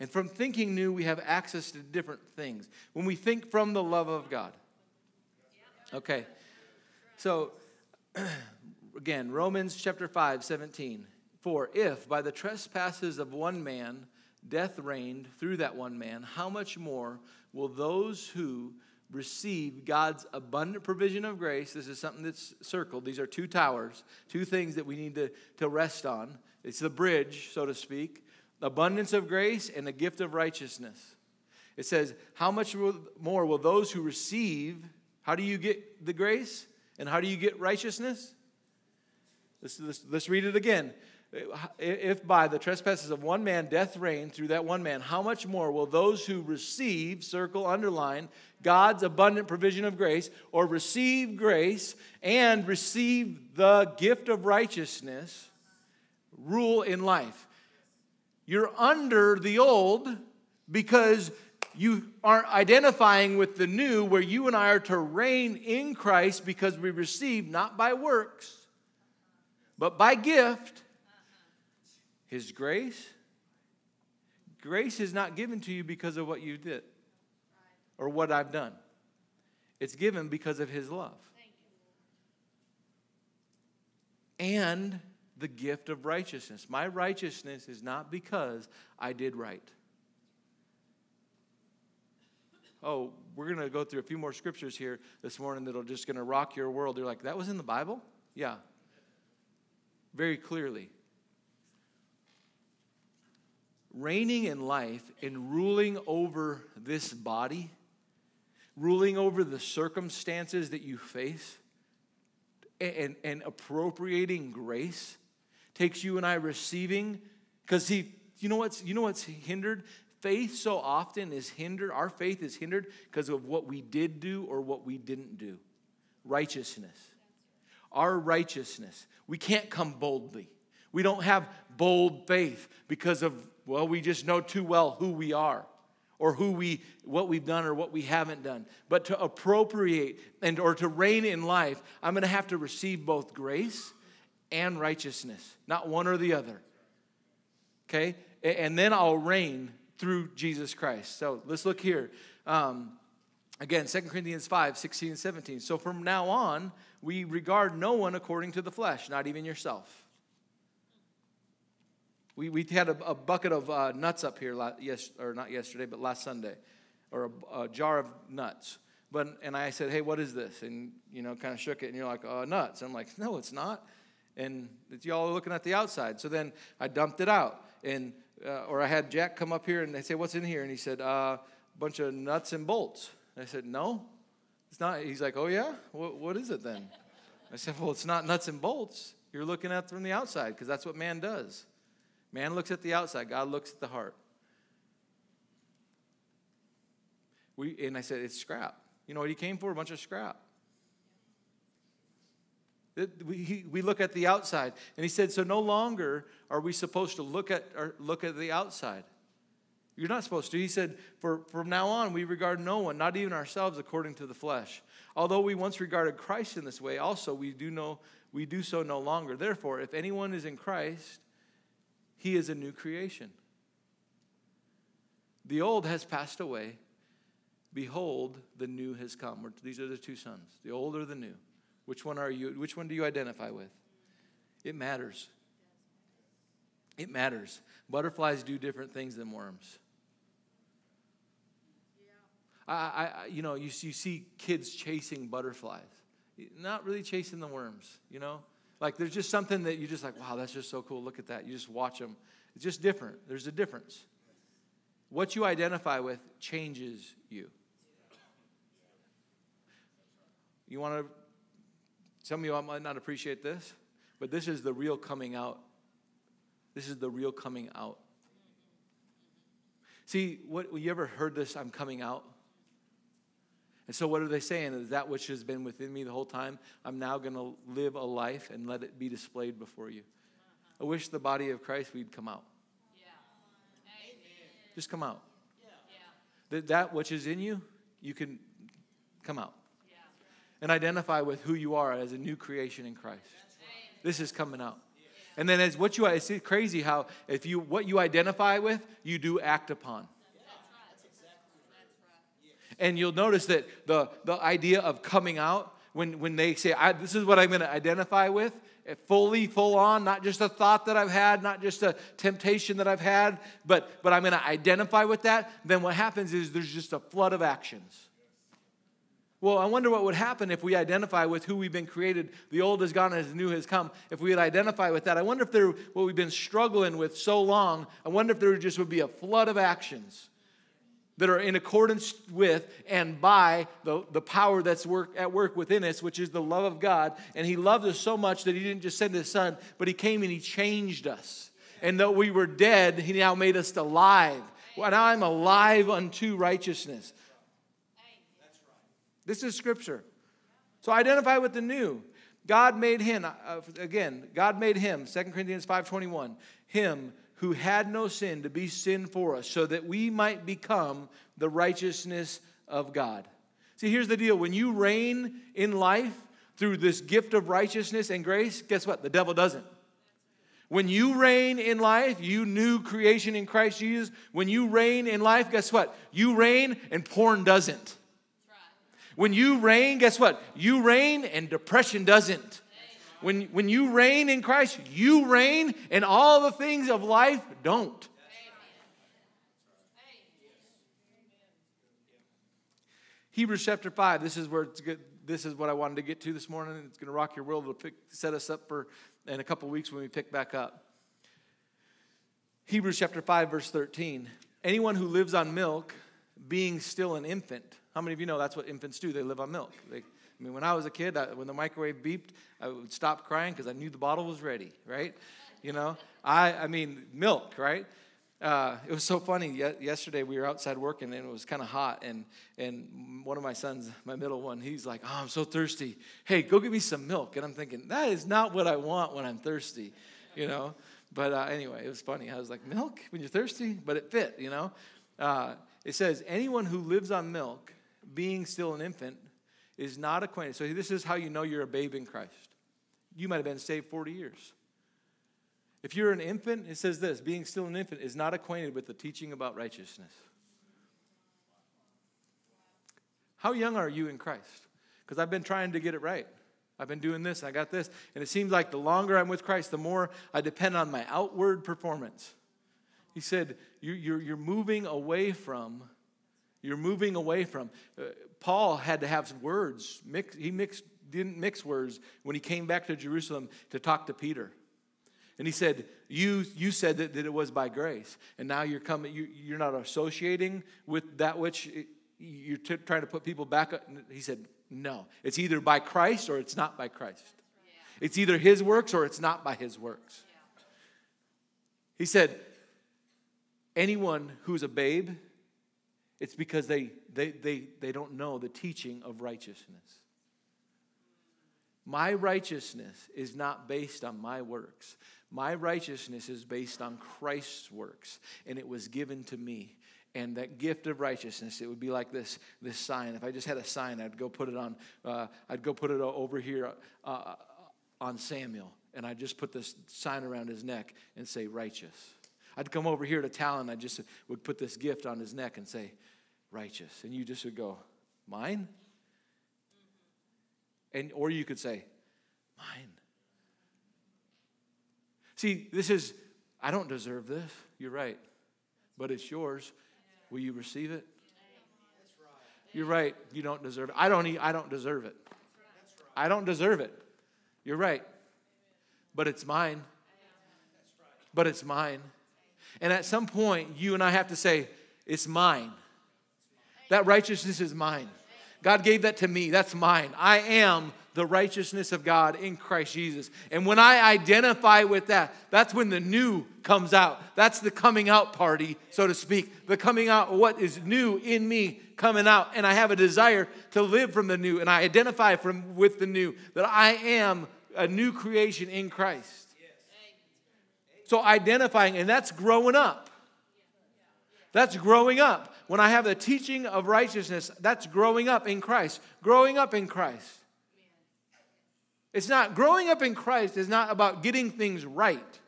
And from thinking new, we have access to different things. When we think from the love of God. Okay. So, again, Romans chapter 5, 17. For if by the trespasses of one man death reigned through that one man, how much more will those who receive God's abundant provision of grace? This is something that's circled. These are two towers, two things that we need to, to rest on. It's the bridge, so to speak abundance of grace and the gift of righteousness. It says, How much more will those who receive, how do you get the grace? And how do you get righteousness? Let's, let's, let's read it again. If by the trespasses of one man death reigned through that one man, how much more will those who receive, circle, underline, God's abundant provision of grace, or receive grace and receive the gift of righteousness, rule in life? You're under the old because you aren't identifying with the new, where you and I are to reign in Christ because we receive not by works but by gift, His grace. Grace is not given to you because of what you did or what I've done, it's given because of His love. And the gift of righteousness. My righteousness is not because I did right. Oh, we're going to go through a few more scriptures here this morning that'll just going to rock your world. You're like, that was in the Bible? Yeah, very clearly. Reigning in life and ruling over this body, ruling over the circumstances that you face, and, and appropriating grace takes you and I receiving, because he, you know what's you know what's hindered? Faith so often is hindered, our faith is hindered because of what we did do or what we didn't do. Righteousness our righteousness. We can't come boldly. We don't have bold faith because of, well, we just know too well who we are or who we what we've done or what we haven't done but to appropriate and or to reign in life i'm going to have to receive both grace and righteousness not one or the other okay and then i'll reign through jesus christ so let's look here um, again 2 corinthians 5 16 and 17 so from now on we regard no one according to the flesh, not even yourself. We, we had a, a bucket of uh, nuts up here, last, yes, or not yesterday, but last Sunday, or a, a, jar of nuts. But, and I said, hey, what is this? And, you know, kind of shook it, and you're like, uh, nuts. And I'm like, no, it's not. And y'all are looking at the outside. So then I dumped it out. And, uh, or I had Jack come up here, and they say, what's in here? And he said, uh, a bunch of nuts and bolts. I said, no, it's not. He's like, oh, yeah? What, what is it then? I said, well, it's not nuts and bolts. You're looking at from the outside because that's what man does. Man looks at the outside, God looks at the heart. We, and I said, it's scrap. You know what he came for? A bunch of scrap. we, we look at the outside. And he said, so no longer are we supposed to look at, look at the outside. You're not supposed to. He said, For from now on, we regard no one, not even ourselves, according to the flesh. Although we once regarded Christ in this way, also we do know we do so no longer. Therefore, if anyone is in Christ, he is a new creation. The old has passed away. Behold, the new has come. These are the two sons, the old or the new. Which one are you? Which one do you identify with? It matters. It matters. Butterflies do different things than worms. I, I, you know, you, you see kids chasing butterflies, not really chasing the worms, you know? Like there's just something that you're just like, wow, that's just so cool. Look at that. You just watch them. It's just different. There's a difference. What you identify with changes you. You want to, some of you might not appreciate this, but this is the real coming out. This is the real coming out. See, what you ever heard this? I'm coming out. And so, what are they saying? Is that which has been within me the whole time? I'm now going to live a life and let it be displayed before you. I wish the body of Christ we'd come out. Yeah. Just come out. Yeah. That, that which is in you, you can come out yeah. and identify with who you are as a new creation in Christ. This is coming out. And then as what you it's crazy how if you what you identify with, you do act upon. And you'll notice that the, the idea of coming out, when, when they say, This is what I'm going to identify with, eh, fully, full on, not just a thought that I've had, not just a temptation that I've had, but, but I'm going to identify with that, then what happens is there's just a flood of actions. Well, I wonder what would happen if we identify with who we've been created. The old is gone and the new has come. If we would identify with that, I wonder if there, what we've been struggling with so long, I wonder if there just would be a flood of actions that are in accordance with and by the, the power that's work, at work within us, which is the love of God. And He loved us so much that He didn't just send His Son, but He came and He changed us. And though we were dead, He now made us alive. Well, now I'm alive unto righteousness. This is Scripture. So identify with the new. God made him, uh, again, God made him, 2 Corinthians 5.21, him who had no sin to be sin for us, so that we might become the righteousness of God. See, here's the deal when you reign in life through this gift of righteousness and grace, guess what? The devil doesn't. When you reign in life, you new creation in Christ Jesus. When you reign in life, guess what? You reign and porn doesn't. When you reign, guess what? You reign and depression doesn't. When, when you reign in Christ, you reign, and all the things of life don't. Hebrews chapter 5, this is where it's good. This is what I wanted to get to this morning. It's going to rock your world. It'll pick, set us up for in a couple weeks when we pick back up. Hebrews chapter 5, verse 13. Anyone who lives on milk, being still an infant. How many of you know that's what infants do? They live on milk. They, I mean, when I was a kid, I, when the microwave beeped, I would stop crying because I knew the bottle was ready, right? You know, I, I mean, milk, right? Uh, it was so funny. Ye- yesterday we were outside working and it was kind of hot, and and one of my sons, my middle one, he's like, "Oh, I'm so thirsty. Hey, go get me some milk." And I'm thinking, that is not what I want when I'm thirsty, you know. But uh, anyway, it was funny. I was like, "Milk when you're thirsty," but it fit, you know. Uh, it says, "Anyone who lives on milk, being still an infant, is not acquainted. So, this is how you know you're a babe in Christ. You might have been saved 40 years. If you're an infant, it says this being still an infant is not acquainted with the teaching about righteousness. How young are you in Christ? Because I've been trying to get it right. I've been doing this, I got this. And it seems like the longer I'm with Christ, the more I depend on my outward performance. He said, You're, you're, you're moving away from, you're moving away from. Uh, Paul had to have some words. Mix, he mixed, didn't mix words when he came back to Jerusalem to talk to Peter. And he said, You, you said that, that it was by grace. And now you're coming, you, you're not associating with that which eh, you're t- trying to put people back. Up. He said, No. It's either by Christ or it's not by Christ. It's either his works or it's not by his works. He said, Anyone who's a babe, it's because they, they, they, they don't know the teaching of righteousness. My righteousness is not based on my works. My righteousness is based on Christ's works, and it was given to me. And that gift of righteousness, it would be like this, this sign. If I just had a sign, I'd go put it on, uh, I'd go put it over here uh, on Samuel, and I'd just put this sign around his neck and say, righteous. I'd come over here to Talon, I just would put this gift on his neck and say, righteous. And you just would go, mine? And or you could say, mine. See, this is, I don't deserve this. You're right. But it's yours. Will you receive it? You're right. You don't deserve it. I don't, I don't deserve it. I don't deserve it. You're right. But it's mine. But it's mine. And at some point, you and I have to say, It's mine. That righteousness is mine. God gave that to me. That's mine. I am the righteousness of God in Christ Jesus. And when I identify with that, that's when the new comes out. That's the coming out party, so to speak. The coming out, what is new in me coming out. And I have a desire to live from the new. And I identify from with the new that I am a new creation in Christ. So identifying, and that's growing up. That's growing up. When I have the teaching of righteousness, that's growing up in Christ. Growing up in Christ. It's not, growing up in Christ is not about getting things right.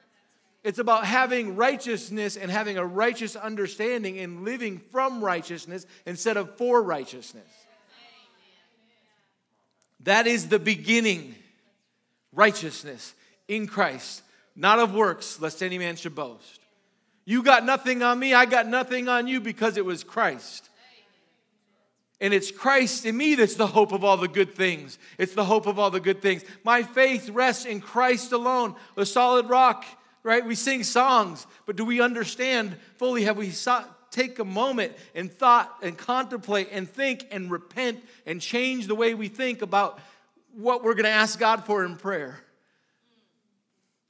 It's about having righteousness and having a righteous understanding and living from righteousness instead of for righteousness. That is the beginning. Righteousness in Christ not of works, lest any man should boast. You got nothing on me, I got nothing on you because it was Christ. And it's Christ in me that's the hope of all the good things. It's the hope of all the good things. My faith rests in Christ alone, the solid rock, right? We sing songs, but do we understand fully? Have we sought, take a moment and thought and contemplate and think and repent and change the way we think about what we're going to ask God for in prayer?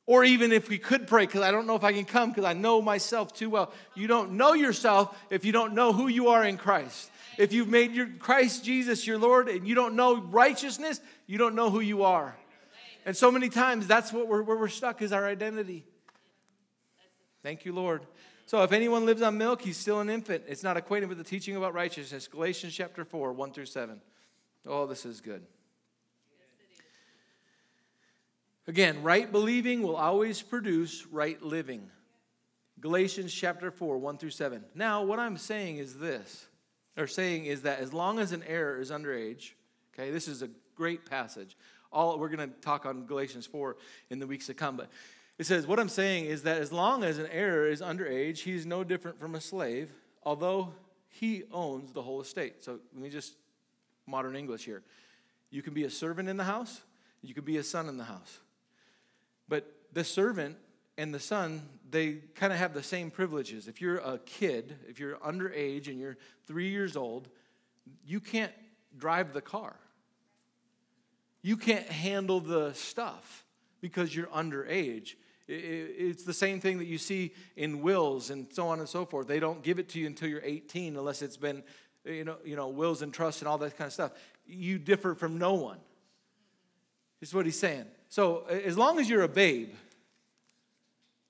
Or even if we could pray, because I don't know if I can come because I know myself too well. You don't know yourself if you don't know who you are in Christ. If you've made your Christ Jesus your Lord and you don't know righteousness, you don't know who you are. And so many times that's what we're, where we're stuck is our identity. Thank you, Lord. So if anyone lives on milk, he's still an infant. It's not acquainted with the teaching about righteousness. Galatians chapter 4, 1 through 7. Oh, this is good. Again, right believing will always produce right living. Galatians chapter 4, 1 through 7. Now, what I'm saying is this, or saying is that as long as an heir is underage, okay, this is a great passage. All we're going to talk on Galatians 4 in the weeks to come, but it says, What I'm saying is that as long as an heir is underage, he's no different from a slave, although he owns the whole estate. So let me just modern English here. You can be a servant in the house, you can be a son in the house. But the servant and the son, they kind of have the same privileges. If you're a kid, if you're underage and you're three years old, you can't drive the car. You can't handle the stuff because you're underage. It's the same thing that you see in wills and so on and so forth. They don't give it to you until you're 18 unless it's been, you know, you know wills and trusts and all that kind of stuff. You differ from no one. Is what he's saying. So as long as you're a babe,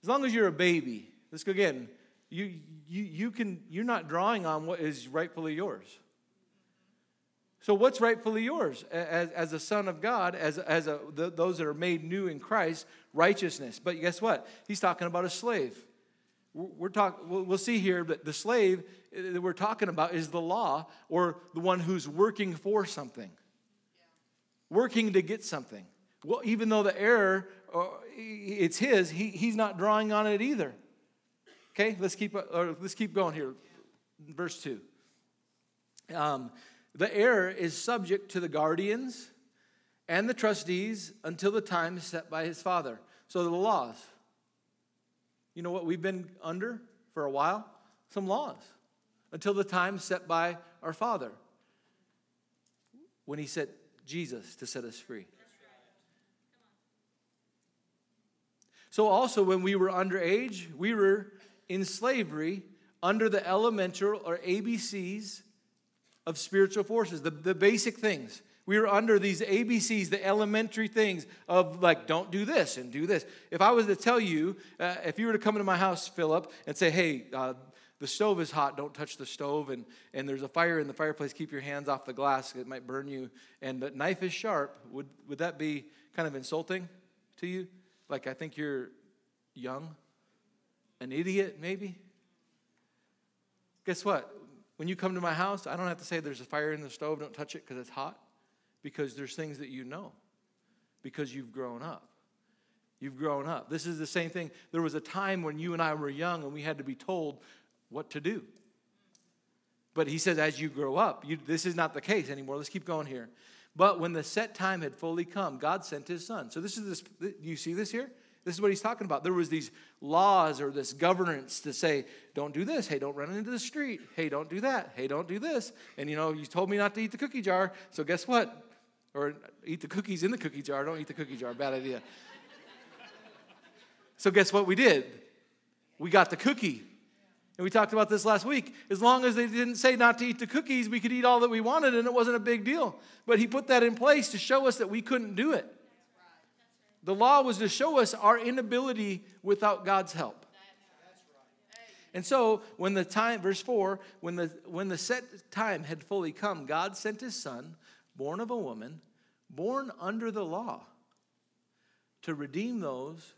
as long as you're a baby, let's go again. You, you, you can, you're not drawing on what is rightfully yours. So, what's rightfully yours as, as a son of God, as, as a, the, those that are made new in Christ? Righteousness. But guess what? He's talking about a slave. We're talk, we'll see here that the slave uh, that we're talking about is the law or the one who's working for something. working to get something. Well, even though the error, uh, it's his, he, he's not drawing on it either. Okay, let's keep, or let's keep going here. Verse 2. Um, the heir is subject to the guardians and the trustees until the time set by his father. So the laws. You know what we've been under for a while? Some laws. Until the time set by our father when he sent Jesus to set us free. So, also, when we were underage, we were in slavery under the elemental or ABCs of spiritual forces, the, the basic things. We were under these ABCs, the elementary things of like, don't do this and do this. If I was to tell you, uh, if you were to come into my house, Philip, and say, hey, uh, the stove is hot, don't touch the stove, and, and there's a fire in the fireplace, keep your hands off the glass, it might burn you, and the knife is sharp, would, would that be kind of insulting to you? Like, I think you're young, an idiot, maybe? Guess what? When you come to my house, I don't have to say there's a fire in the stove, don't touch it because it's hot, because there's things that you know, because you've grown up. You've grown up. This is the same thing. There was a time when you and I were young and we had to be told what to do. But he says, as you grow up, you, this is not the case anymore. Let's keep going here. But when the set time had fully come, God sent his son. So this is this, you see this here? This is what he's talking about. There was these laws or this governance to say, don't do this. Hey, don't run into the street. Hey, don't do that. Hey, don't do this. And you know, you told me not to eat the cookie jar. So guess what? Or eat the cookies in the cookie jar. Don't eat the cookie jar. Bad idea. so guess what we did? We got the cookie. And we talked about this last week. As long as they didn't say not to eat the cookies, we could eat all that we wanted and it wasn't a big deal. But he put that in place to show us that we couldn't do it. The law was to show us our inability without God's help. And so, when the time, verse 4, when the, when the set time had fully come, God sent his son, born of a woman, born under the law, to redeem those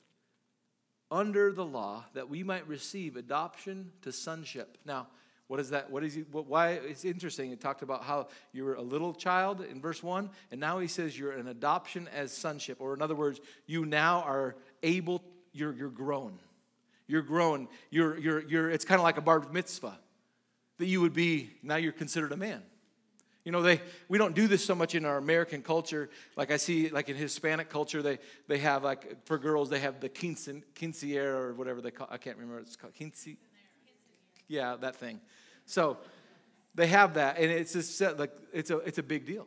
under the law that we might receive adoption to sonship. Now, what is that? What is he, what, why? It's interesting. He talked about how you were a little child in verse 1, and now he says you're an adoption as sonship. Or in other words, you now are able, you're, you're grown. You're grown. You're, you're, you're, it's kind of like a bar mitzvah that you would be, now you're considered a man. You know, they we don't do this so much in our American culture. Like I see, like in Hispanic culture, they they have like for girls they have the quinceañera or whatever they call. I can't remember it's called. Quince, yeah, that thing. So they have that, and it's just like it's a it's a big deal.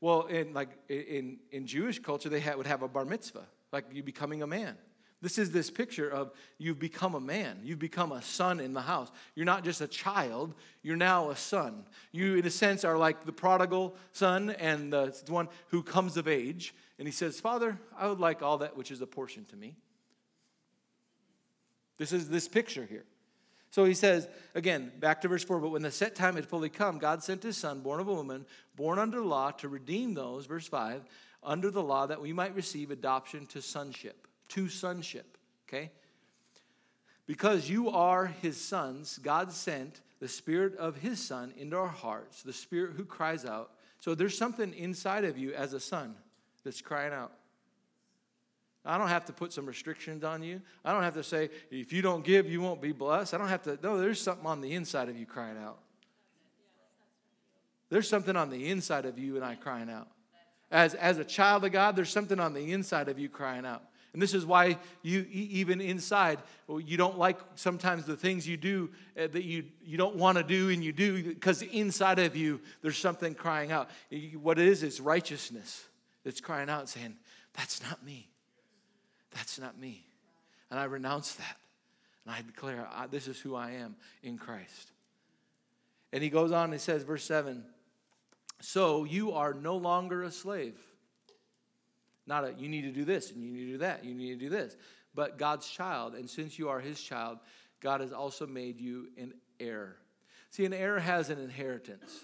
Well, in like in in Jewish culture, they would have a bar mitzvah, like you becoming a man. This is this picture of you've become a man. You've become a son in the house. You're not just a child, you're now a son. You, in a sense, are like the prodigal son and the one who comes of age. And he says, Father, I would like all that which is a portion to me. This is this picture here. So he says, again, back to verse 4 But when the set time had fully come, God sent his son, born of a woman, born under law, to redeem those, verse 5, under the law, that we might receive adoption to sonship. To sonship, okay? Because you are his sons, God sent the spirit of his son into our hearts, the spirit who cries out. So there's something inside of you as a son that's crying out. I don't have to put some restrictions on you. I don't have to say, if you don't give, you won't be blessed. I don't have to, no, there's something on the inside of you crying out. There's something on the inside of you and I crying out. As, as a child of God, there's something on the inside of you crying out. And this is why you, even inside, you don't like sometimes the things you do uh, that you, you don't want to do and you do because inside of you, there's something crying out. What it is, is righteousness that's crying out saying, That's not me. That's not me. And I renounce that. And I declare, I, this is who I am in Christ. And he goes on and says, verse 7 So you are no longer a slave. Not a, you need to do this and you need to do that, you need to do this. But God's child, and since you are his child, God has also made you an heir. See, an heir has an inheritance.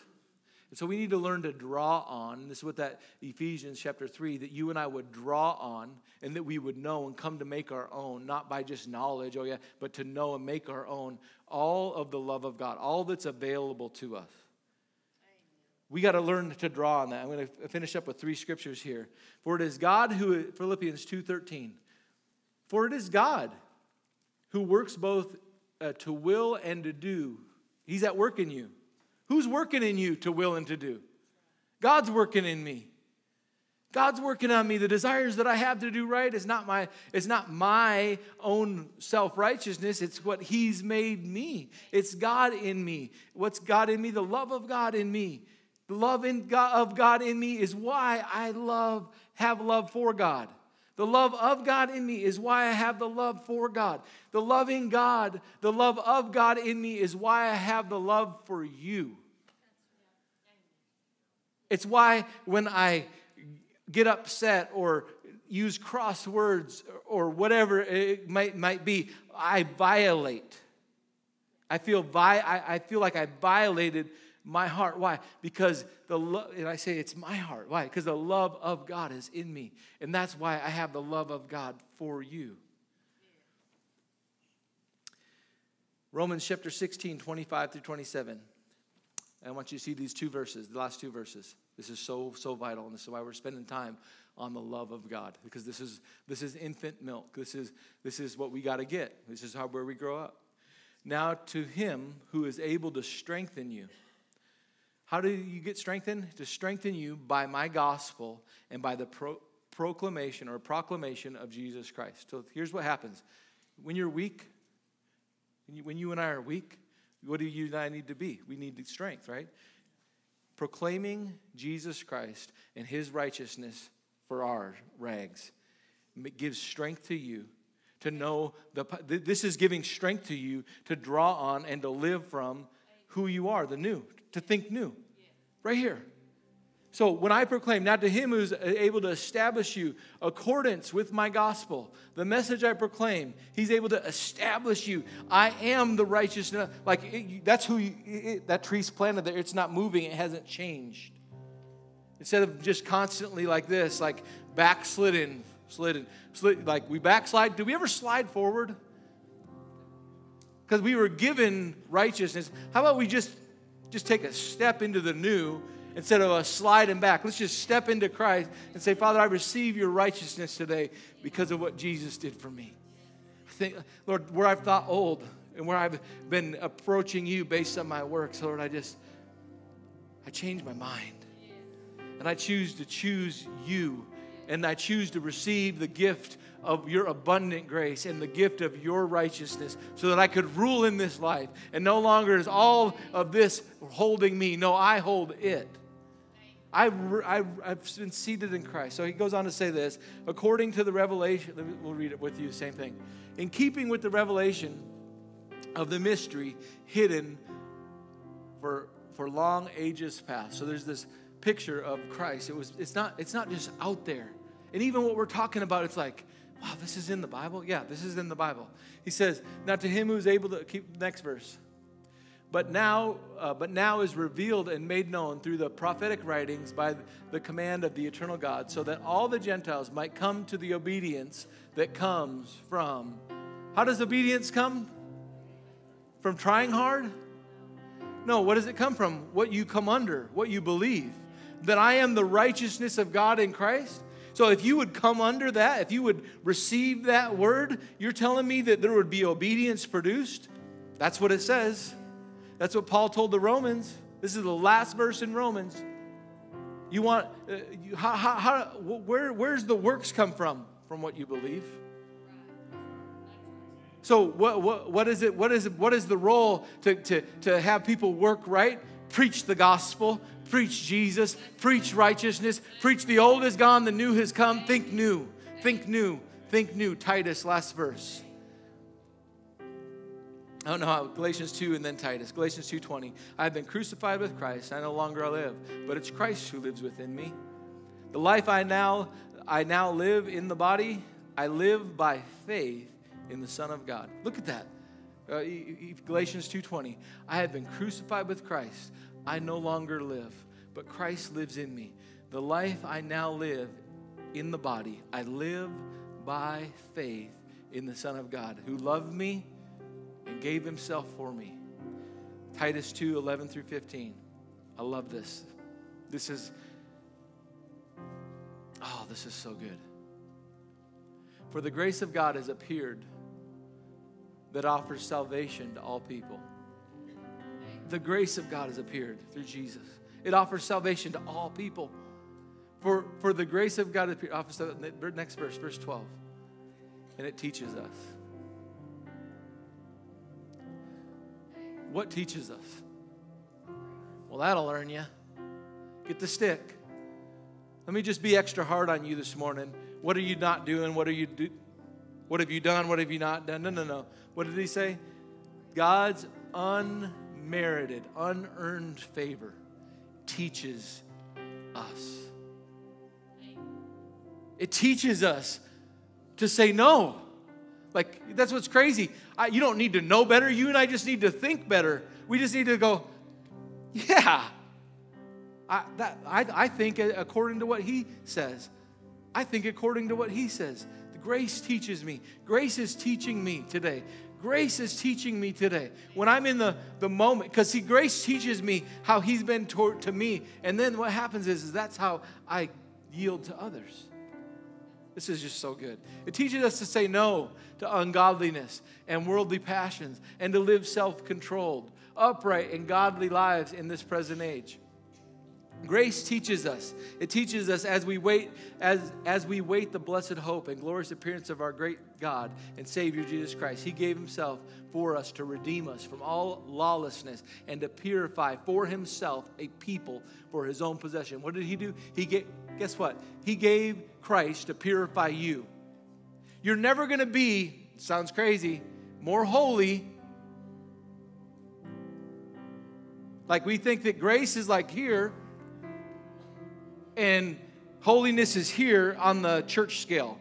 And so we need to learn to draw on. This is what that Ephesians chapter 3, that you and I would draw on and that we would know and come to make our own, not by just knowledge, oh yeah, but to know and make our own all of the love of God, all that's available to us. We got to learn to draw on that. I'm going to finish up with three scriptures here. For it is God who, Philippians 2.13, for it is God who works both uh, to will and to do. He's at work in you. Who's working in you to will and to do? God's working in me. God's working on me. The desires that I have to do right is not my, is not my own self-righteousness. It's what He's made me. It's God in me. What's God in me? The love of God in me. The love in God, of God in me is why I love, have love for God. The love of God in me is why I have the love for God. The loving God, the love of God in me is why I have the love for you. It's why when I get upset or use crosswords or whatever it might, might be, I violate. I feel, vi- I, I feel like I violated my heart. Why? Because the love, and I say it's my heart. Why? Because the love of God is in me. And that's why I have the love of God for you. Romans chapter 16, 25 through 27. I want you to see these two verses, the last two verses. This is so, so vital, and this is why we're spending time on the love of God, because this is this is infant milk. This is this is what we got to get. This is how where we grow up. Now to him who is able to strengthen you how do you get strengthened? To strengthen you by my gospel and by the pro- proclamation or proclamation of Jesus Christ. So here's what happens when you're weak, when you, when you and I are weak, what do you and I need to be? We need strength, right? Proclaiming Jesus Christ and his righteousness for our rags it gives strength to you to know the this is giving strength to you to draw on and to live from who you are, the new, to think new. Right here. So when I proclaim, now to him who's able to establish you accordance with my gospel, the message I proclaim, he's able to establish you. I am the righteousness. Like it, that's who you, it, that tree's planted there. It's not moving. It hasn't changed. Instead of just constantly like this, like backslidden, slidden, slid, like we backslide. Do we ever slide forward? Because we were given righteousness. How about we just just take a step into the new instead of a sliding back. Let's just step into Christ and say, Father, I receive your righteousness today because of what Jesus did for me. I think, Lord, where I've thought old and where I've been approaching you based on my works, Lord, I just, I change my mind. And I choose to choose you. And I choose to receive the gift of your abundant grace and the gift of your righteousness so that I could rule in this life. And no longer is all of this holding me. No, I hold it. I've, I've been seated in Christ. So he goes on to say this according to the revelation, we'll read it with you, same thing. In keeping with the revelation of the mystery hidden for, for long ages past. So there's this picture of Christ. It was, it's, not, it's not just out there. And even what we're talking about, it's like, wow, this is in the Bible? Yeah, this is in the Bible. He says, Now to him who's able to keep next verse. But now, uh, but now is revealed and made known through the prophetic writings by the command of the eternal God, so that all the Gentiles might come to the obedience that comes from. How does obedience come? From trying hard? No, what does it come from? What you come under, what you believe. That I am the righteousness of God in Christ? So if you would come under that, if you would receive that word, you're telling me that there would be obedience produced? That's what it says. That's what Paul told the Romans. This is the last verse in Romans. You want, uh, you, how, how, how, where, where's the works come from? From what you believe. So what, what, what is it? What is, it, what is the role to, to, to have people work right? Preach the gospel, Preach Jesus, preach righteousness, preach the old is gone, the new has come. Think new, think new, think new. Titus, last verse. I don't know Galatians 2 and then Titus. Galatians 2:20. I have been crucified with Christ. I no longer live, but it's Christ who lives within me. The life I now I now live in the body, I live by faith in the Son of God. Look at that. Uh, Galatians 2:20. I have been crucified with Christ. I no longer live, but Christ lives in me. The life I now live in the body, I live by faith in the Son of God who loved me and gave himself for me. Titus 2 11 through 15. I love this. This is, oh, this is so good. For the grace of God has appeared that offers salvation to all people. The grace of God has appeared through Jesus. It offers salvation to all people. For, for the grace of God offers, next verse, verse 12. And it teaches us. What teaches us? Well, that'll learn you. Get the stick. Let me just be extra hard on you this morning. What are you not doing? What are you do? What have you done? What have you not done? No, no, no. What did he say? God's unmerited, unearned favor teaches us. It teaches us to say no. Like, that's what's crazy. I, you don't need to know better. You and I just need to think better. We just need to go, yeah. I, that, I, I think according to what he says. I think according to what he says. The grace teaches me. Grace is teaching me today. Grace is teaching me today. When I'm in the, the moment, because see, grace teaches me how he's been toward to me. And then what happens is, is that's how I yield to others. This is just so good. It teaches us to say no to ungodliness and worldly passions and to live self controlled, upright, and godly lives in this present age. Grace teaches us. It teaches us as we wait, as, as we wait the blessed hope and glorious appearance of our great God and Savior Jesus Christ. He gave Himself for us to redeem us from all lawlessness and to purify for Himself a people for His own possession. What did He do? He gave, guess what? He gave Christ to purify you. You're never going to be, sounds crazy, more holy. Like we think that grace is like here and holiness is here on the church scale.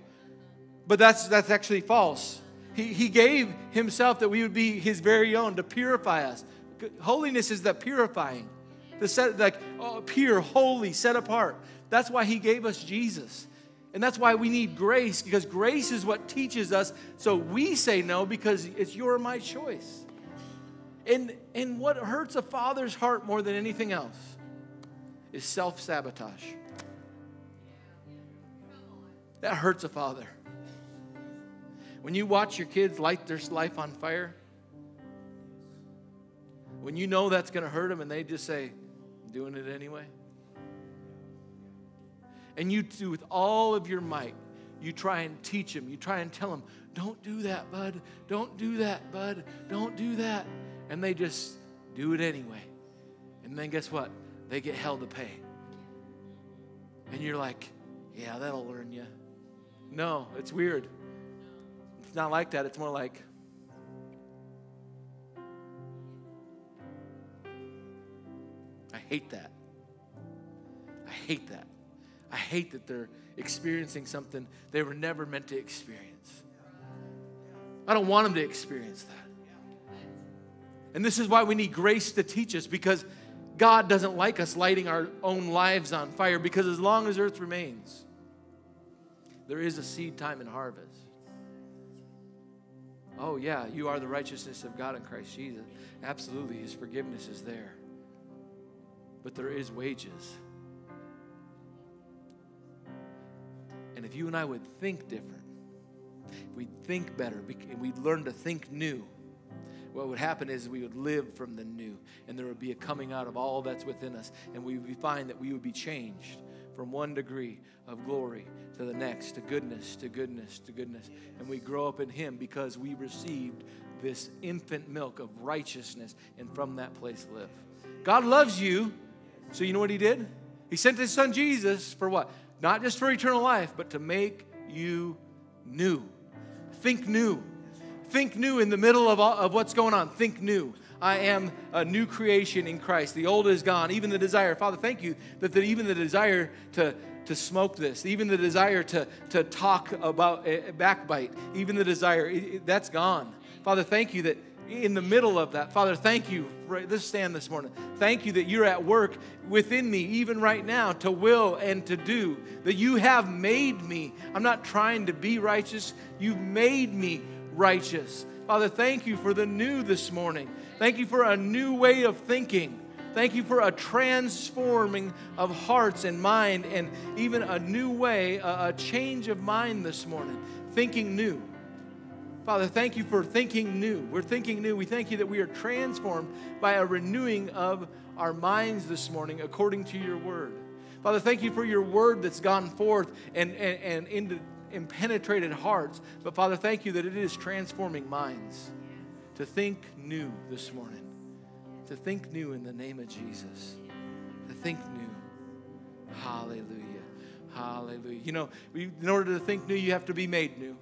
But that's, that's actually false. He, he gave himself that we would be his very own to purify us. Holiness is the purifying, the set, like oh, pure, holy, set apart. That's why he gave us Jesus. And that's why we need grace, because grace is what teaches us. So we say no because it's your my choice. And, and what hurts a father's heart more than anything else is self sabotage. That hurts a father. When you watch your kids light their life on fire, when you know that's going to hurt them and they just say, doing it anyway. And you do with all of your might, you try and teach them, you try and tell them, don't do that, bud. Don't do that, bud. Don't do that. And they just do it anyway. And then guess what? They get hell to pay. And you're like, yeah, that'll learn you. No, it's weird. It's not like that. It's more like, I hate that. I hate that. I hate that they're experiencing something they were never meant to experience. I don't want them to experience that. And this is why we need grace to teach us because God doesn't like us lighting our own lives on fire because as long as earth remains, there is a seed time and harvest. Oh, yeah, you are the righteousness of God in Christ Jesus. Absolutely, His forgiveness is there. But there is wages. And if you and I would think different, if we'd think better, and we'd learn to think new, what would happen is we would live from the new, and there would be a coming out of all that's within us, and we would find that we would be changed from one degree of glory to the next, to goodness, to goodness, to goodness. And we grow up in Him because we received this infant milk of righteousness and from that place live. God loves you. So you know what He did? He sent His Son Jesus for what? Not just for eternal life, but to make you new. Think new. Think new in the middle of, all, of what's going on. Think new. I am a new creation in Christ. The old is gone, even the desire. Father, thank you that even the desire to, to smoke this, even the desire to, to talk about uh, backbite, even the desire, it, that's gone. Father, thank you that in the middle of that, Father, thank you. Right, let's stand this morning. Thank you that you're at work within me, even right now, to will and to do. That you have made me. I'm not trying to be righteous, you've made me righteous. Father, thank you for the new this morning. Thank you for a new way of thinking. Thank you for a transforming of hearts and mind and even a new way, a, change of mind this morning, thinking new. Father, thank you for thinking new. We're thinking new. We thank you that we are transformed by a renewing of our minds this morning according to your word. Father, thank you for your word that's gone forth and, and, and into and penetrated hearts. But Father, thank you that it is transforming minds to think new this morning. To think new in the name of Jesus. To think new. Hallelujah. Hallelujah. You know, in order to think new, you have to be made new.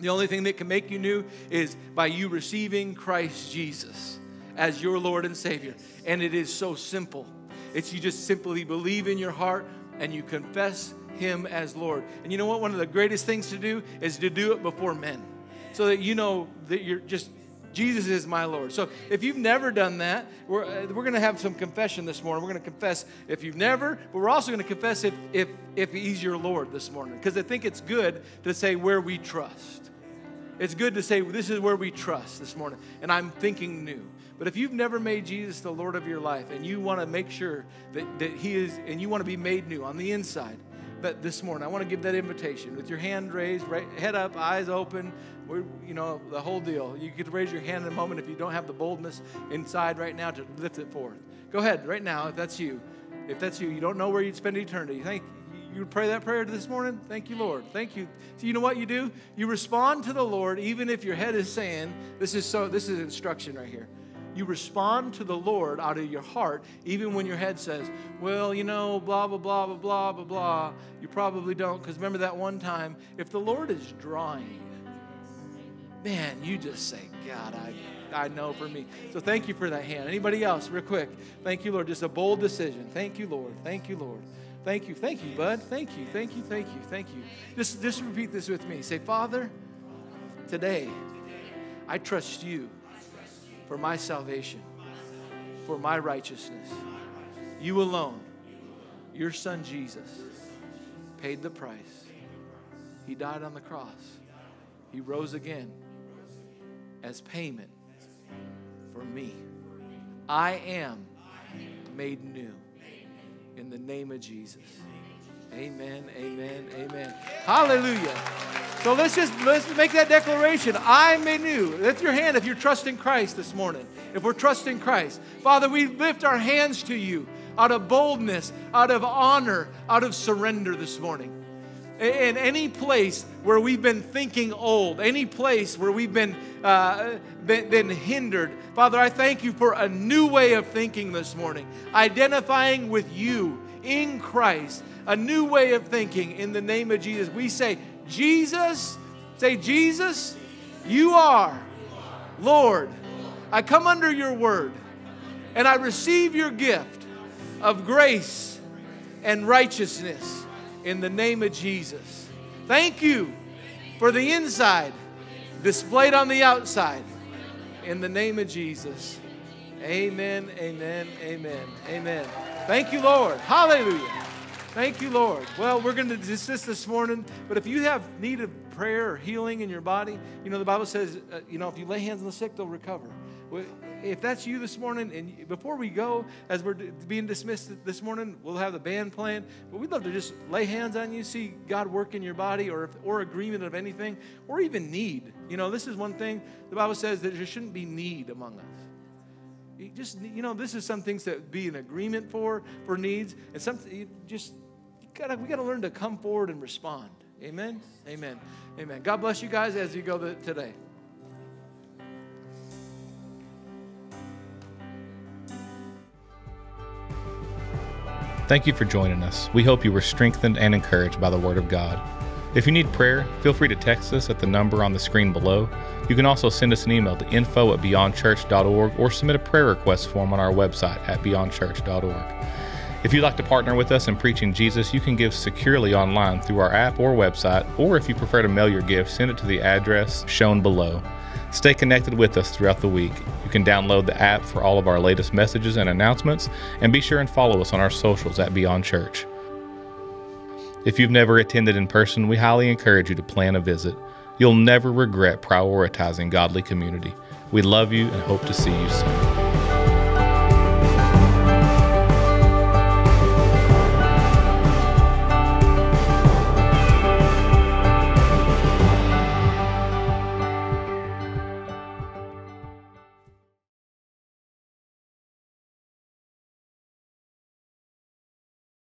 The only thing that can make you new is by you receiving Christ Jesus as your Lord and Savior. And it is so simple. It's you just simply believe in your heart and you confess Him as Lord. And you know what? One of the greatest things to do is to do it before men so that you know that you're just Jesus is my Lord. So if you've never done that, we're, uh, we're going to have some confession this morning. We're going to confess if you've never, but we're also going to confess if, if, if He's your Lord this morning. Because I think it's good to say where we trust. It's good to say this is where we trust this morning. And I'm thinking new. But if you've never made Jesus the Lord of your life and you want to make sure that, that He is, and you want to be made new on the inside, but this morning, I want to give that invitation with your hand raised, right, head up, eyes open, we're, you know, the whole deal. You could raise your hand in a moment if you don't have the boldness inside right now to lift it forth. Go ahead right now if that's you. If that's you, you don't know where you'd spend eternity. Thank you pray that prayer this morning? Thank you, Lord. Thank you. So you know what you do? You respond to the Lord even if your head is saying, this is so this is instruction right here. You respond to the Lord out of your heart, even when your head says, Well, you know, blah, blah, blah, blah, blah, blah, blah. You probably don't, because remember that one time, if the Lord is drawing man, you just say, God, I, I know for me. So thank you for that hand. Anybody else, real quick? Thank you, Lord. Just a bold decision. Thank you, Lord. Thank you, Lord. Thank you. Thank you, bud. Thank you. Thank you. Thank you. Thank you. Just, just repeat this with me. Say, Father, today I trust you for my salvation, for my righteousness. You alone, your son Jesus, paid the price. He died on the cross. He rose again as payment for me. I am made new in the name of Jesus. Amen, amen, amen. Hallelujah. So let's just let's make that declaration. I'm new. Lift your hand if you're trusting Christ this morning. If we're trusting Christ. Father, we lift our hands to you out of boldness, out of honor, out of surrender this morning. In any place where we've been thinking old, any place where we've been, uh, been, been hindered, Father, I thank you for a new way of thinking this morning, identifying with you in Christ, a new way of thinking in the name of Jesus. We say, Jesus, say, Jesus, you are Lord. I come under your word and I receive your gift of grace and righteousness in the name of Jesus. Thank you for the inside displayed on the outside in the name of Jesus. Amen, amen, amen, amen. Thank you, Lord. Hallelujah. Thank you, Lord. Well, we're going to dismiss this morning, but if you have need of prayer or healing in your body, you know, the Bible says, uh, you know, if you lay hands on the sick, they'll recover. If that's you this morning, and before we go, as we're being dismissed this morning, we'll have the band playing, but we'd love to just lay hands on you, see God work in your body, or, if, or agreement of anything, or even need. You know, this is one thing the Bible says that there shouldn't be need among us. You just you know, this is some things that be an agreement for for needs, and something you just you gotta we gotta learn to come forward and respond. Amen. Amen. Amen. God bless you guys as you go today. Thank you for joining us. We hope you were strengthened and encouraged by the Word of God. If you need prayer, feel free to text us at the number on the screen below. You can also send us an email to info at beyondchurch.org or submit a prayer request form on our website at beyondchurch.org. If you'd like to partner with us in preaching Jesus, you can give securely online through our app or website, or if you prefer to mail your gift, send it to the address shown below. Stay connected with us throughout the week. You can download the app for all of our latest messages and announcements, and be sure and follow us on our socials at Beyond Church. If you've never attended in person, we highly encourage you to plan a visit. You'll never regret prioritizing godly community. We love you and hope to see you soon.